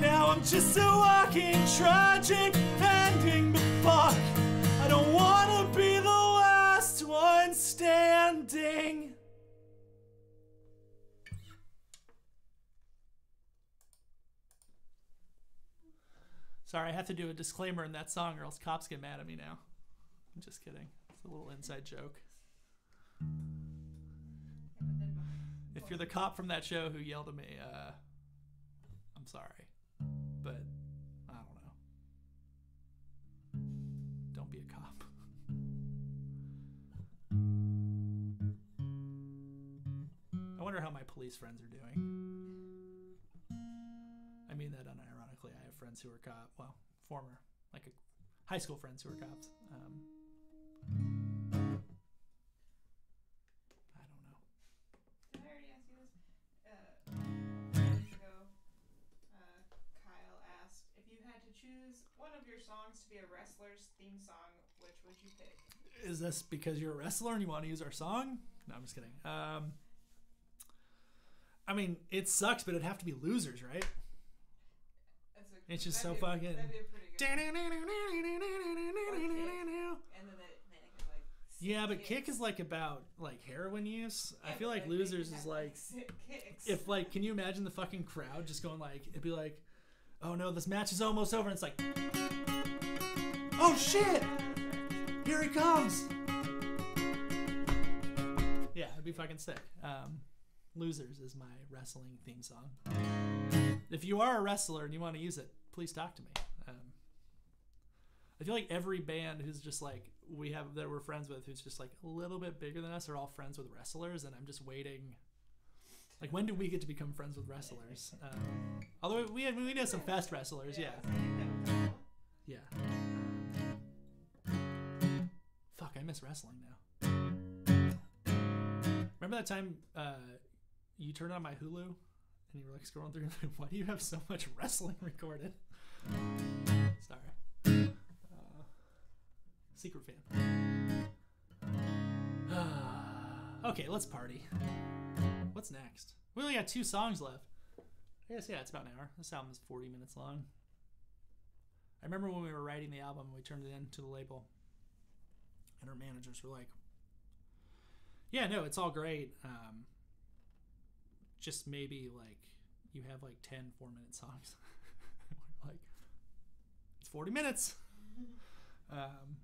Now i'm just a walking tragic ending but fuck i don't wanna be the last one standing Sorry, I have to do a disclaimer in that song or else cops get mad at me now. I'm just kidding. It's a little inside joke. If you're the cop from that show who yelled at me, uh, I'm sorry. But I don't know. Don't be a cop. I wonder how my police friends are doing. I mean that unironically friends who were cop. Well, former like a high school friends who were cops. Um, I don't know. Did I already ask you this? Uh, years ago, uh, Kyle asked if you had to choose one of your songs to be a wrestler's theme song, which would you pick? Is this because you're a wrestler and you want to use our song? No, I'm just kidding. Um, I mean, it sucks, but it'd have to be losers, right? It's just that'd so a- fucking- That'd be a pretty good. one. And then it, then it like. Yeah, but kick kick is like about like heroin use. I feel like losers is like kicks. if like can you imagine the fucking crowd just going like it'd be like, oh no, this match is almost over. And it's like, oh shit, here he comes. Yeah, it'd be fucking sick. Um, losers is my wrestling theme song. If you are a wrestler and you want to use it, please talk to me. Um, I feel like every band who's just like we have that we're friends with, who's just like a little bit bigger than us, are all friends with wrestlers, and I'm just waiting. Like, when do we get to become friends with wrestlers? Um, although we had, we know some fast wrestlers, yeah, yeah. Fuck, I miss wrestling now. Remember that time uh, you turned on my Hulu and you were like scrolling through? (laughs) Why do you have so much wrestling (laughs) recorded? Sorry. Uh, secret fan. (sighs) okay, let's party. What's next? We only got two songs left. I guess yeah, it's about an hour. This album is 40 minutes long. I remember when we were writing the album, we turned it in to the label, and our managers were like, "Yeah, no, it's all great. Um, just maybe like you have like 10 four minute songs." (laughs) we're like, "It's 40 minutes." Um,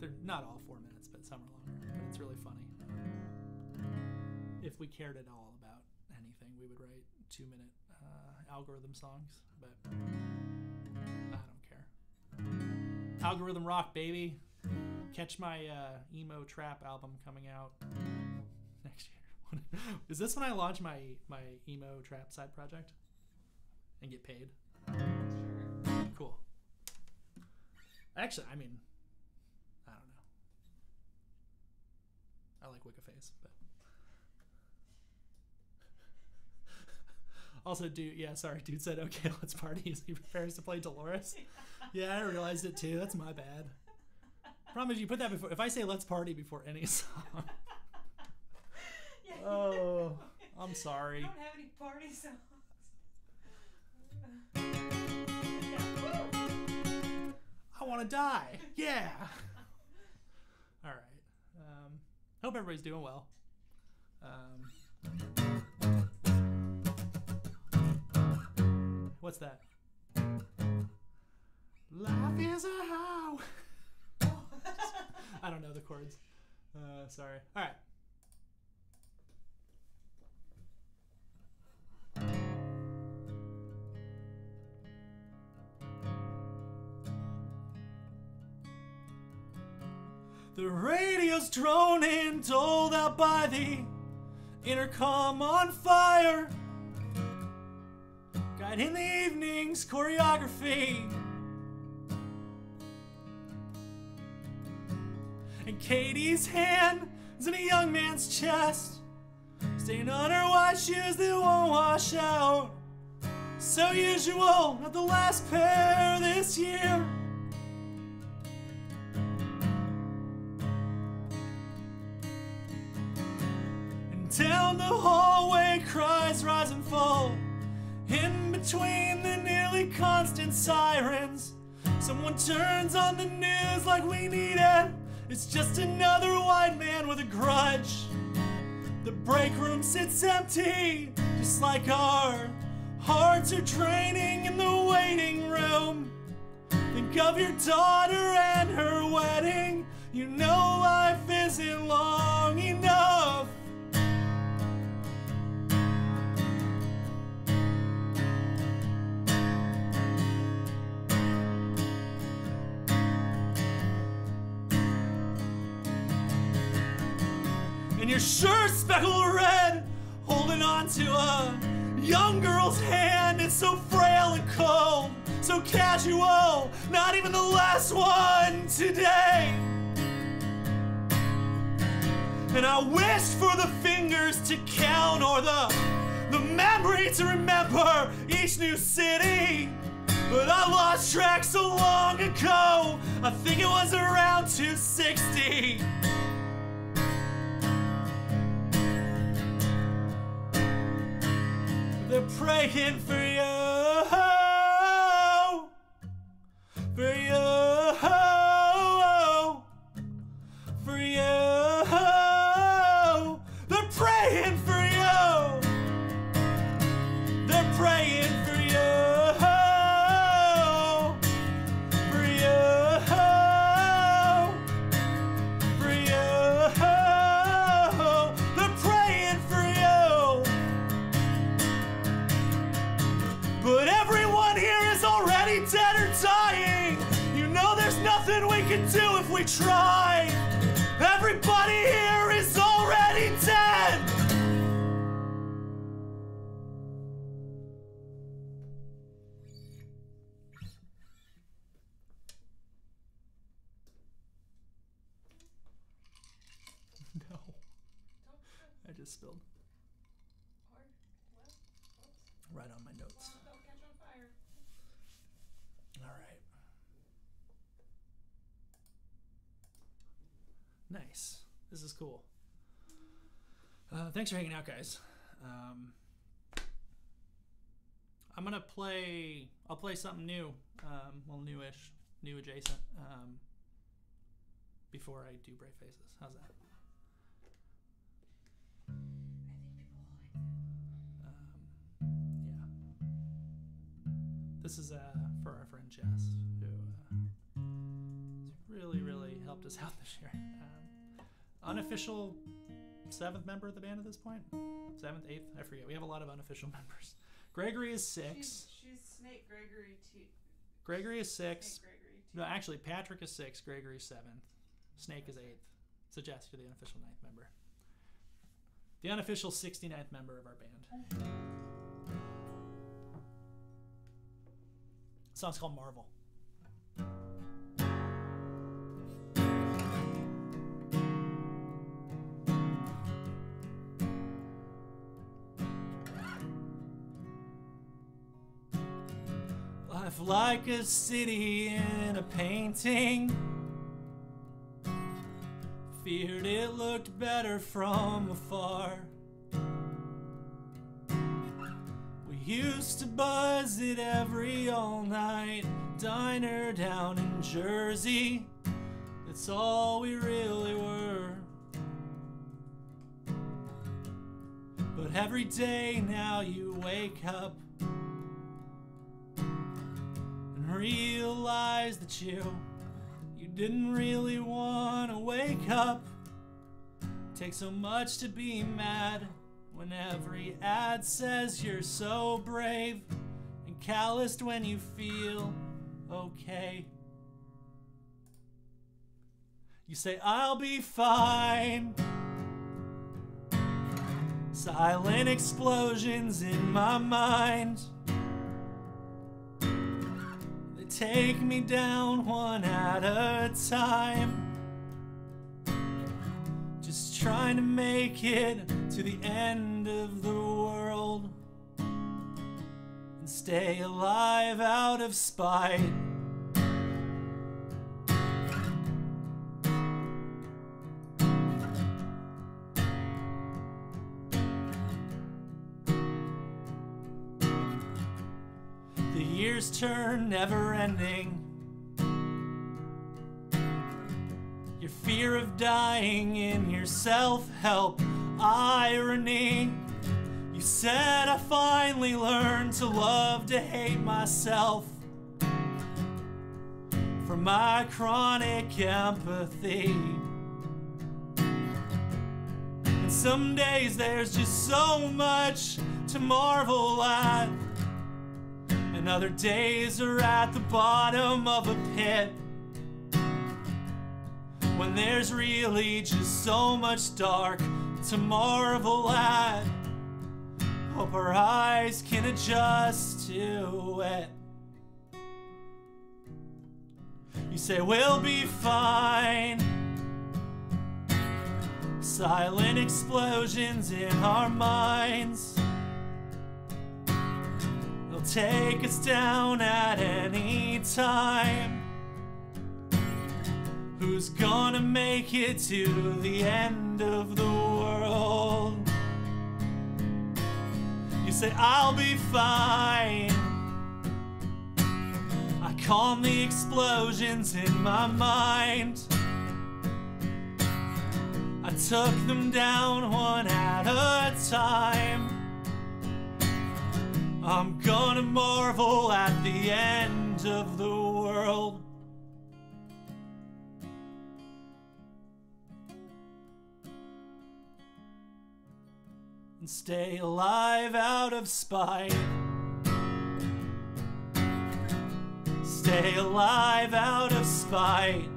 they're not all four minutes, but some are longer. But it's really funny. If we cared at all about anything, we would write two minute uh, algorithm songs, but I don't care. Algorithm rock, baby. Catch my uh, emo trap album coming out next year. (laughs) Is this when I launch my my emo trap side project and get paid? Actually, I mean, I don't know. I like Wicca Phase, but (laughs) also, dude, yeah, sorry, dude said, "Okay, let's party." As (laughs) he prepares to play Dolores. Yeah, I realized it too. That's my bad. Problem is, you put that before. If I say "Let's party" before any (laughs) song, Yeah, oh, I'm I sorry. don't have any party songs. Want to die. Yeah. (laughs) All right. Um, hope everybody's doing well. Um, what's that? Life is a how. (laughs) I don't know the chords. Uh, sorry. All right. The radio's droning, told out by the intercom on fire. Guide in the evening's choreography. And Katie's hand is in a young man's chest, staying on her white shoes that won't wash out. So usual, not the last pair this year. In between the nearly constant sirens, someone turns on the news like we need it. It's just another white man with a grudge. The break room sits empty, just like our hearts are draining in the waiting room. Think of your daughter and her wedding. You know life isn't long your shirt speckled red, holding on to a young girl's hand. It's so frail and cold, so casual. Not even the last one today. And I wished for the fingers to count or the the memory to remember each new city. But I lost track so long ago. I think it was around 260. They're praying for you. This is cool. Uh, thanks for hanging out, guys. Um, I'm gonna play. I'll play something new. Um, well, newish, new adjacent. Um, before I do brave faces. How's that? Um, yeah. This is uh, for our friend Jess, who uh, really, really helped us out (laughs) this year. Um, unofficial seventh member of the band at this point. Seventh, eighth, I forget. We have a lot of unofficial (laughs) members. Gregory is six. She's, she's Snake Gregory T. Gregory is six. Snake Gregory. No, actually, Patrick is six. Gregory is seventh. Snake is eighth. So Jess, you're the unofficial ninth member. The unofficial 69th member of our band. The song's called Marvel. Life like a city in a painting. Feared it looked better from afar. We used to buzz it every all night diner down in Jersey. That's all we really were. But every day now you wake up realize that you you didn't really want to wake up. Takes so much to be mad when every ad says you're so brave and calloused when you feel okay. You say, I'll be fine. Silent explosions in my mind. Take me down one at a time. Just trying to make it to the end of the world and stay alive out of spite. Turn never ending. Your fear of dying in your self help irony. You said I finally learned to love to hate myself for my chronic empathy. And some days there's just so much to marvel at. And other days are at the bottom of a pit. When there's really just so much dark to marvel at. Hope our eyes can adjust to it. You say we'll be fine. Silent explosions in our minds. Take us down at any time. Who's gonna make it to the end of the world? You say, I'll be fine. I calm the explosions in my mind. I took them down one at a time. I'm gonna marvel at the end of the world. And stay alive out of spite. Stay alive out of spite.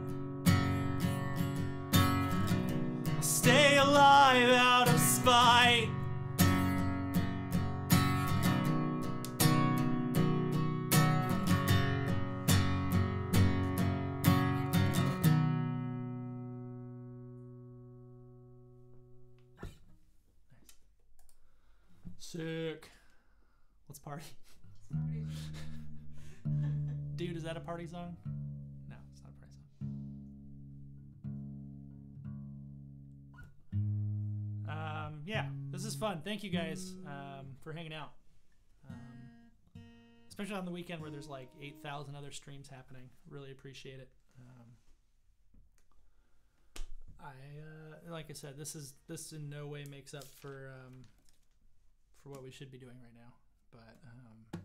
Stay alive out of spite. Sick. Let's party. Dude, is that a party song? No, it's not a party song. Um, yeah, this is fun. Thank you guys um, for hanging out. Um, especially on the weekend where there's like 8,000 other streams happening. Really appreciate it. Um, I uh, like I said, this is this in no way makes up for um, for what we should be doing right now, but um,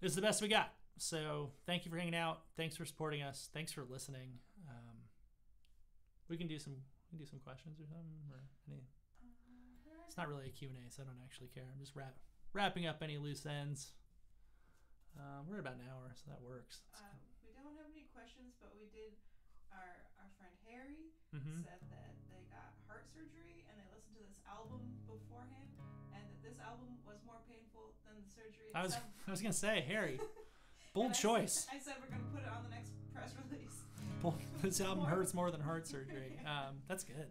this is the best we got. So thank you for hanging out. Thanks for supporting us. Thanks for listening. Um, we can do some we can do some questions or something or any. It's not really a Q and A, so I don't actually care. I'm just wrap, wrapping up any loose ends. Um, we're at about an hour, so that works. Um, we don't have any questions, but we did. Our our friend Harry hmm said that they got heart surgery and they listened to this album beforehand, and that this album was more painful than the surgery I was. (laughs) I was gonna say Harry, (laughs) bold I choice. I said we're gonna put it on the next press release. Bold, (laughs) this album hurts more than heart surgery. Um, that's good.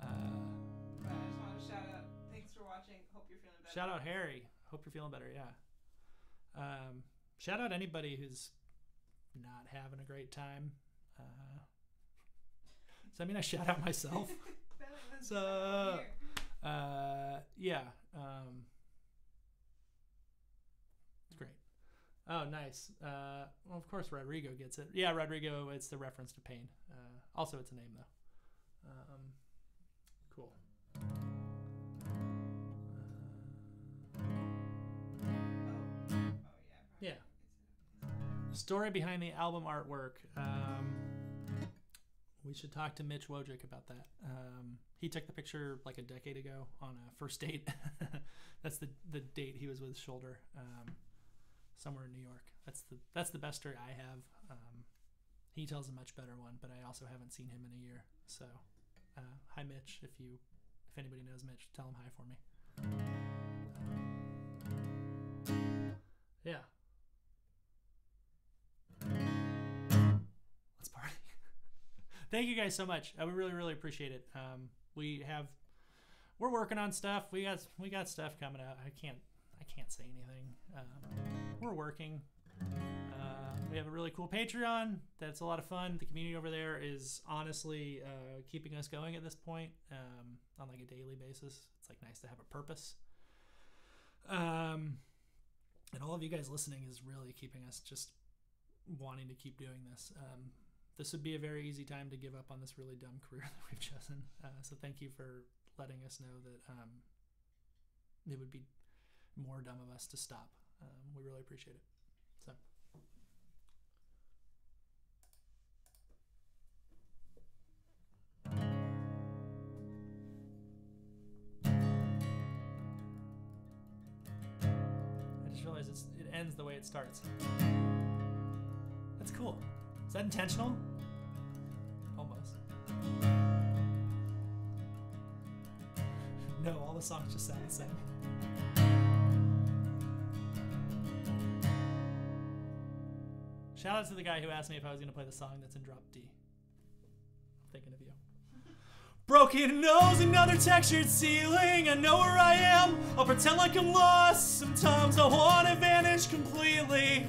Uh, I just want to shout out. Thanks for watching. Hope you're feeling better. Shout out Harry. Hope you're feeling better. Yeah. Um, shout out anybody who's not having a great time. Uh, does that mean I shout out myself? So-. Uh, yeah. Um, it's great. Oh, nice. Uh, well, of course, Rodrigo gets it. Yeah, Rodrigo. It's the reference to pain. Uh, also, it's a name though. Um, cool. Uh, yeah. Yeah. Story behind the album artwork. Um, we should talk to Mitch Wojcik about that. Um, he took the picture like a decade ago on a first date. (laughs) that's the the date he was with Shoulder, um, somewhere in New York. That's the that's the best story I have. Um, he tells a much better one, but I also haven't seen him in a year. So, uh, hi Mitch. If you if anybody knows Mitch, tell him hi for me. Um, yeah. Thank you guys so much. I would really, really appreciate it. Um, we have, we're working on stuff. We got, we got stuff coming out. I can't, I can't say anything. Um, we're working. Uh, we have a really cool Patreon. That's a lot of fun. The community over there is honestly uh, keeping us going at this point um, on like a daily basis. It's like nice to have a purpose. Um, and all of you guys listening is really keeping us just wanting to keep doing this. Um, this would be a very easy time to give up on this really dumb career (laughs) that we've chosen. Uh, so thank you for letting us know that um, it would be more dumb of us to stop. Um, we really appreciate it. So. I just realized it ends the way it starts. That's cool. Is that intentional? The songs just sound the same. Shout out to the guy who asked me if I was going to play the song that's in drop D. I'm thinking of you. Broken nose, another textured ceiling. I know where I am. I'll pretend like I'm lost. Sometimes I wanna vanish completely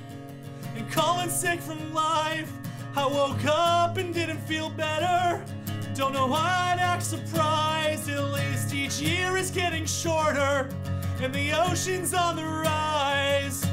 and calling sick from life. I woke up and didn't feel better. Don't know why I'd act surprised. At least each year is getting shorter and the ocean's on the rise.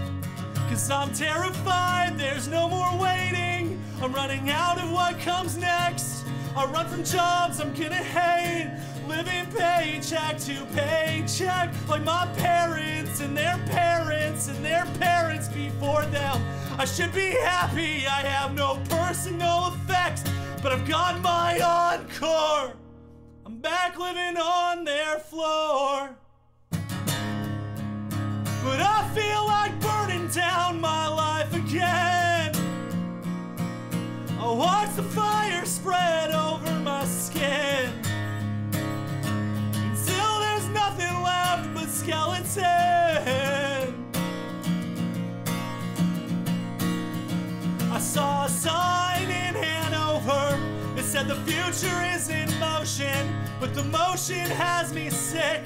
Cause I'm terrified, there's no more waiting. I'm running out of what comes next. I run from jobs I'm gonna hate. Living paycheck to paycheck, like my parents and their parents and their parents before them. I should be happy, I have no personal effects, but I've got my encore. I'm back living on their floor. But I feel like burning down my life again. I watch the fire spread over my skin until there's nothing left but skeleton. I saw a sign in Hanover. It said the future is in motion, but the motion has me sick.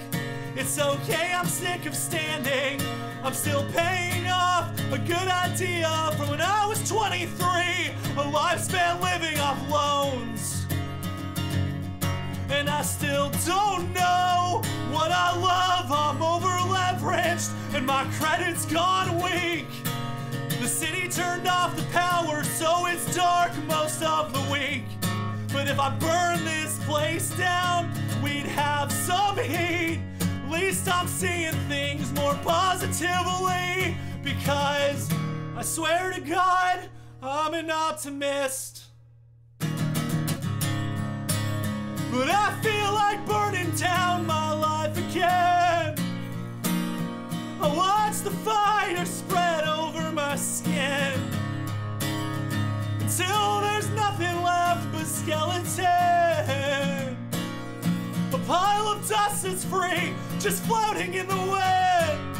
It's okay, I'm sick of standing. I'm still paying off a good idea from when I was 23. A life spent living off loans. And I still don't know what I love. I'm over leveraged and my credit's gone weak. The city turned off the power, so it's dark most of the week. But if I burn this place down, we'd have some heat. Least I'm seeing things more positively because I swear to God, I'm an optimist. But I feel like burning down my life again. I watch the fire spread over my skin until there's nothing left but skeleton. A pile of dust is free, just floating in the wind.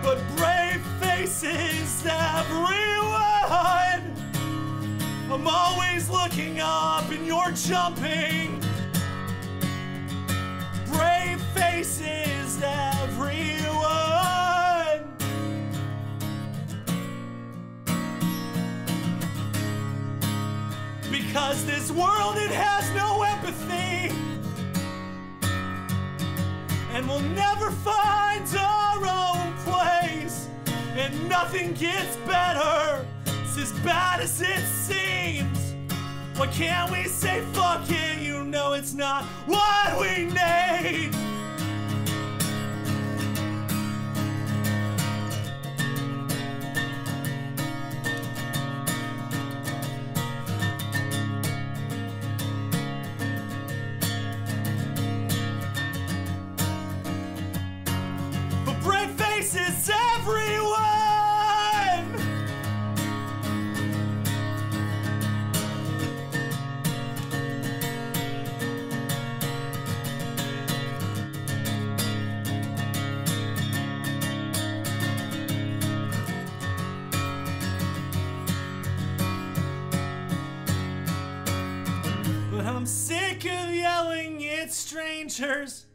But brave faces, everyone. I'm always looking up and you're jumping. Brave faces, everyone. Because this world, it has no empathy. And we'll never find our own place. And nothing gets better. It's as bad as it seems. Why can't we say fuck it? You know it's not what we need.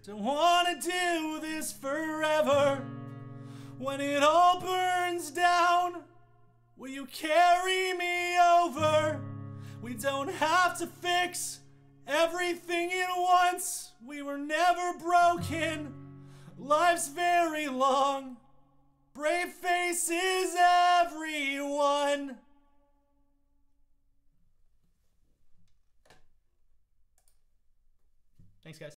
Don't wanna do this forever. When it all burns down, will you carry me over? We don't have to fix everything at once. We were never broken. Life's very long. Brave faces, everyone. Thanks, guys.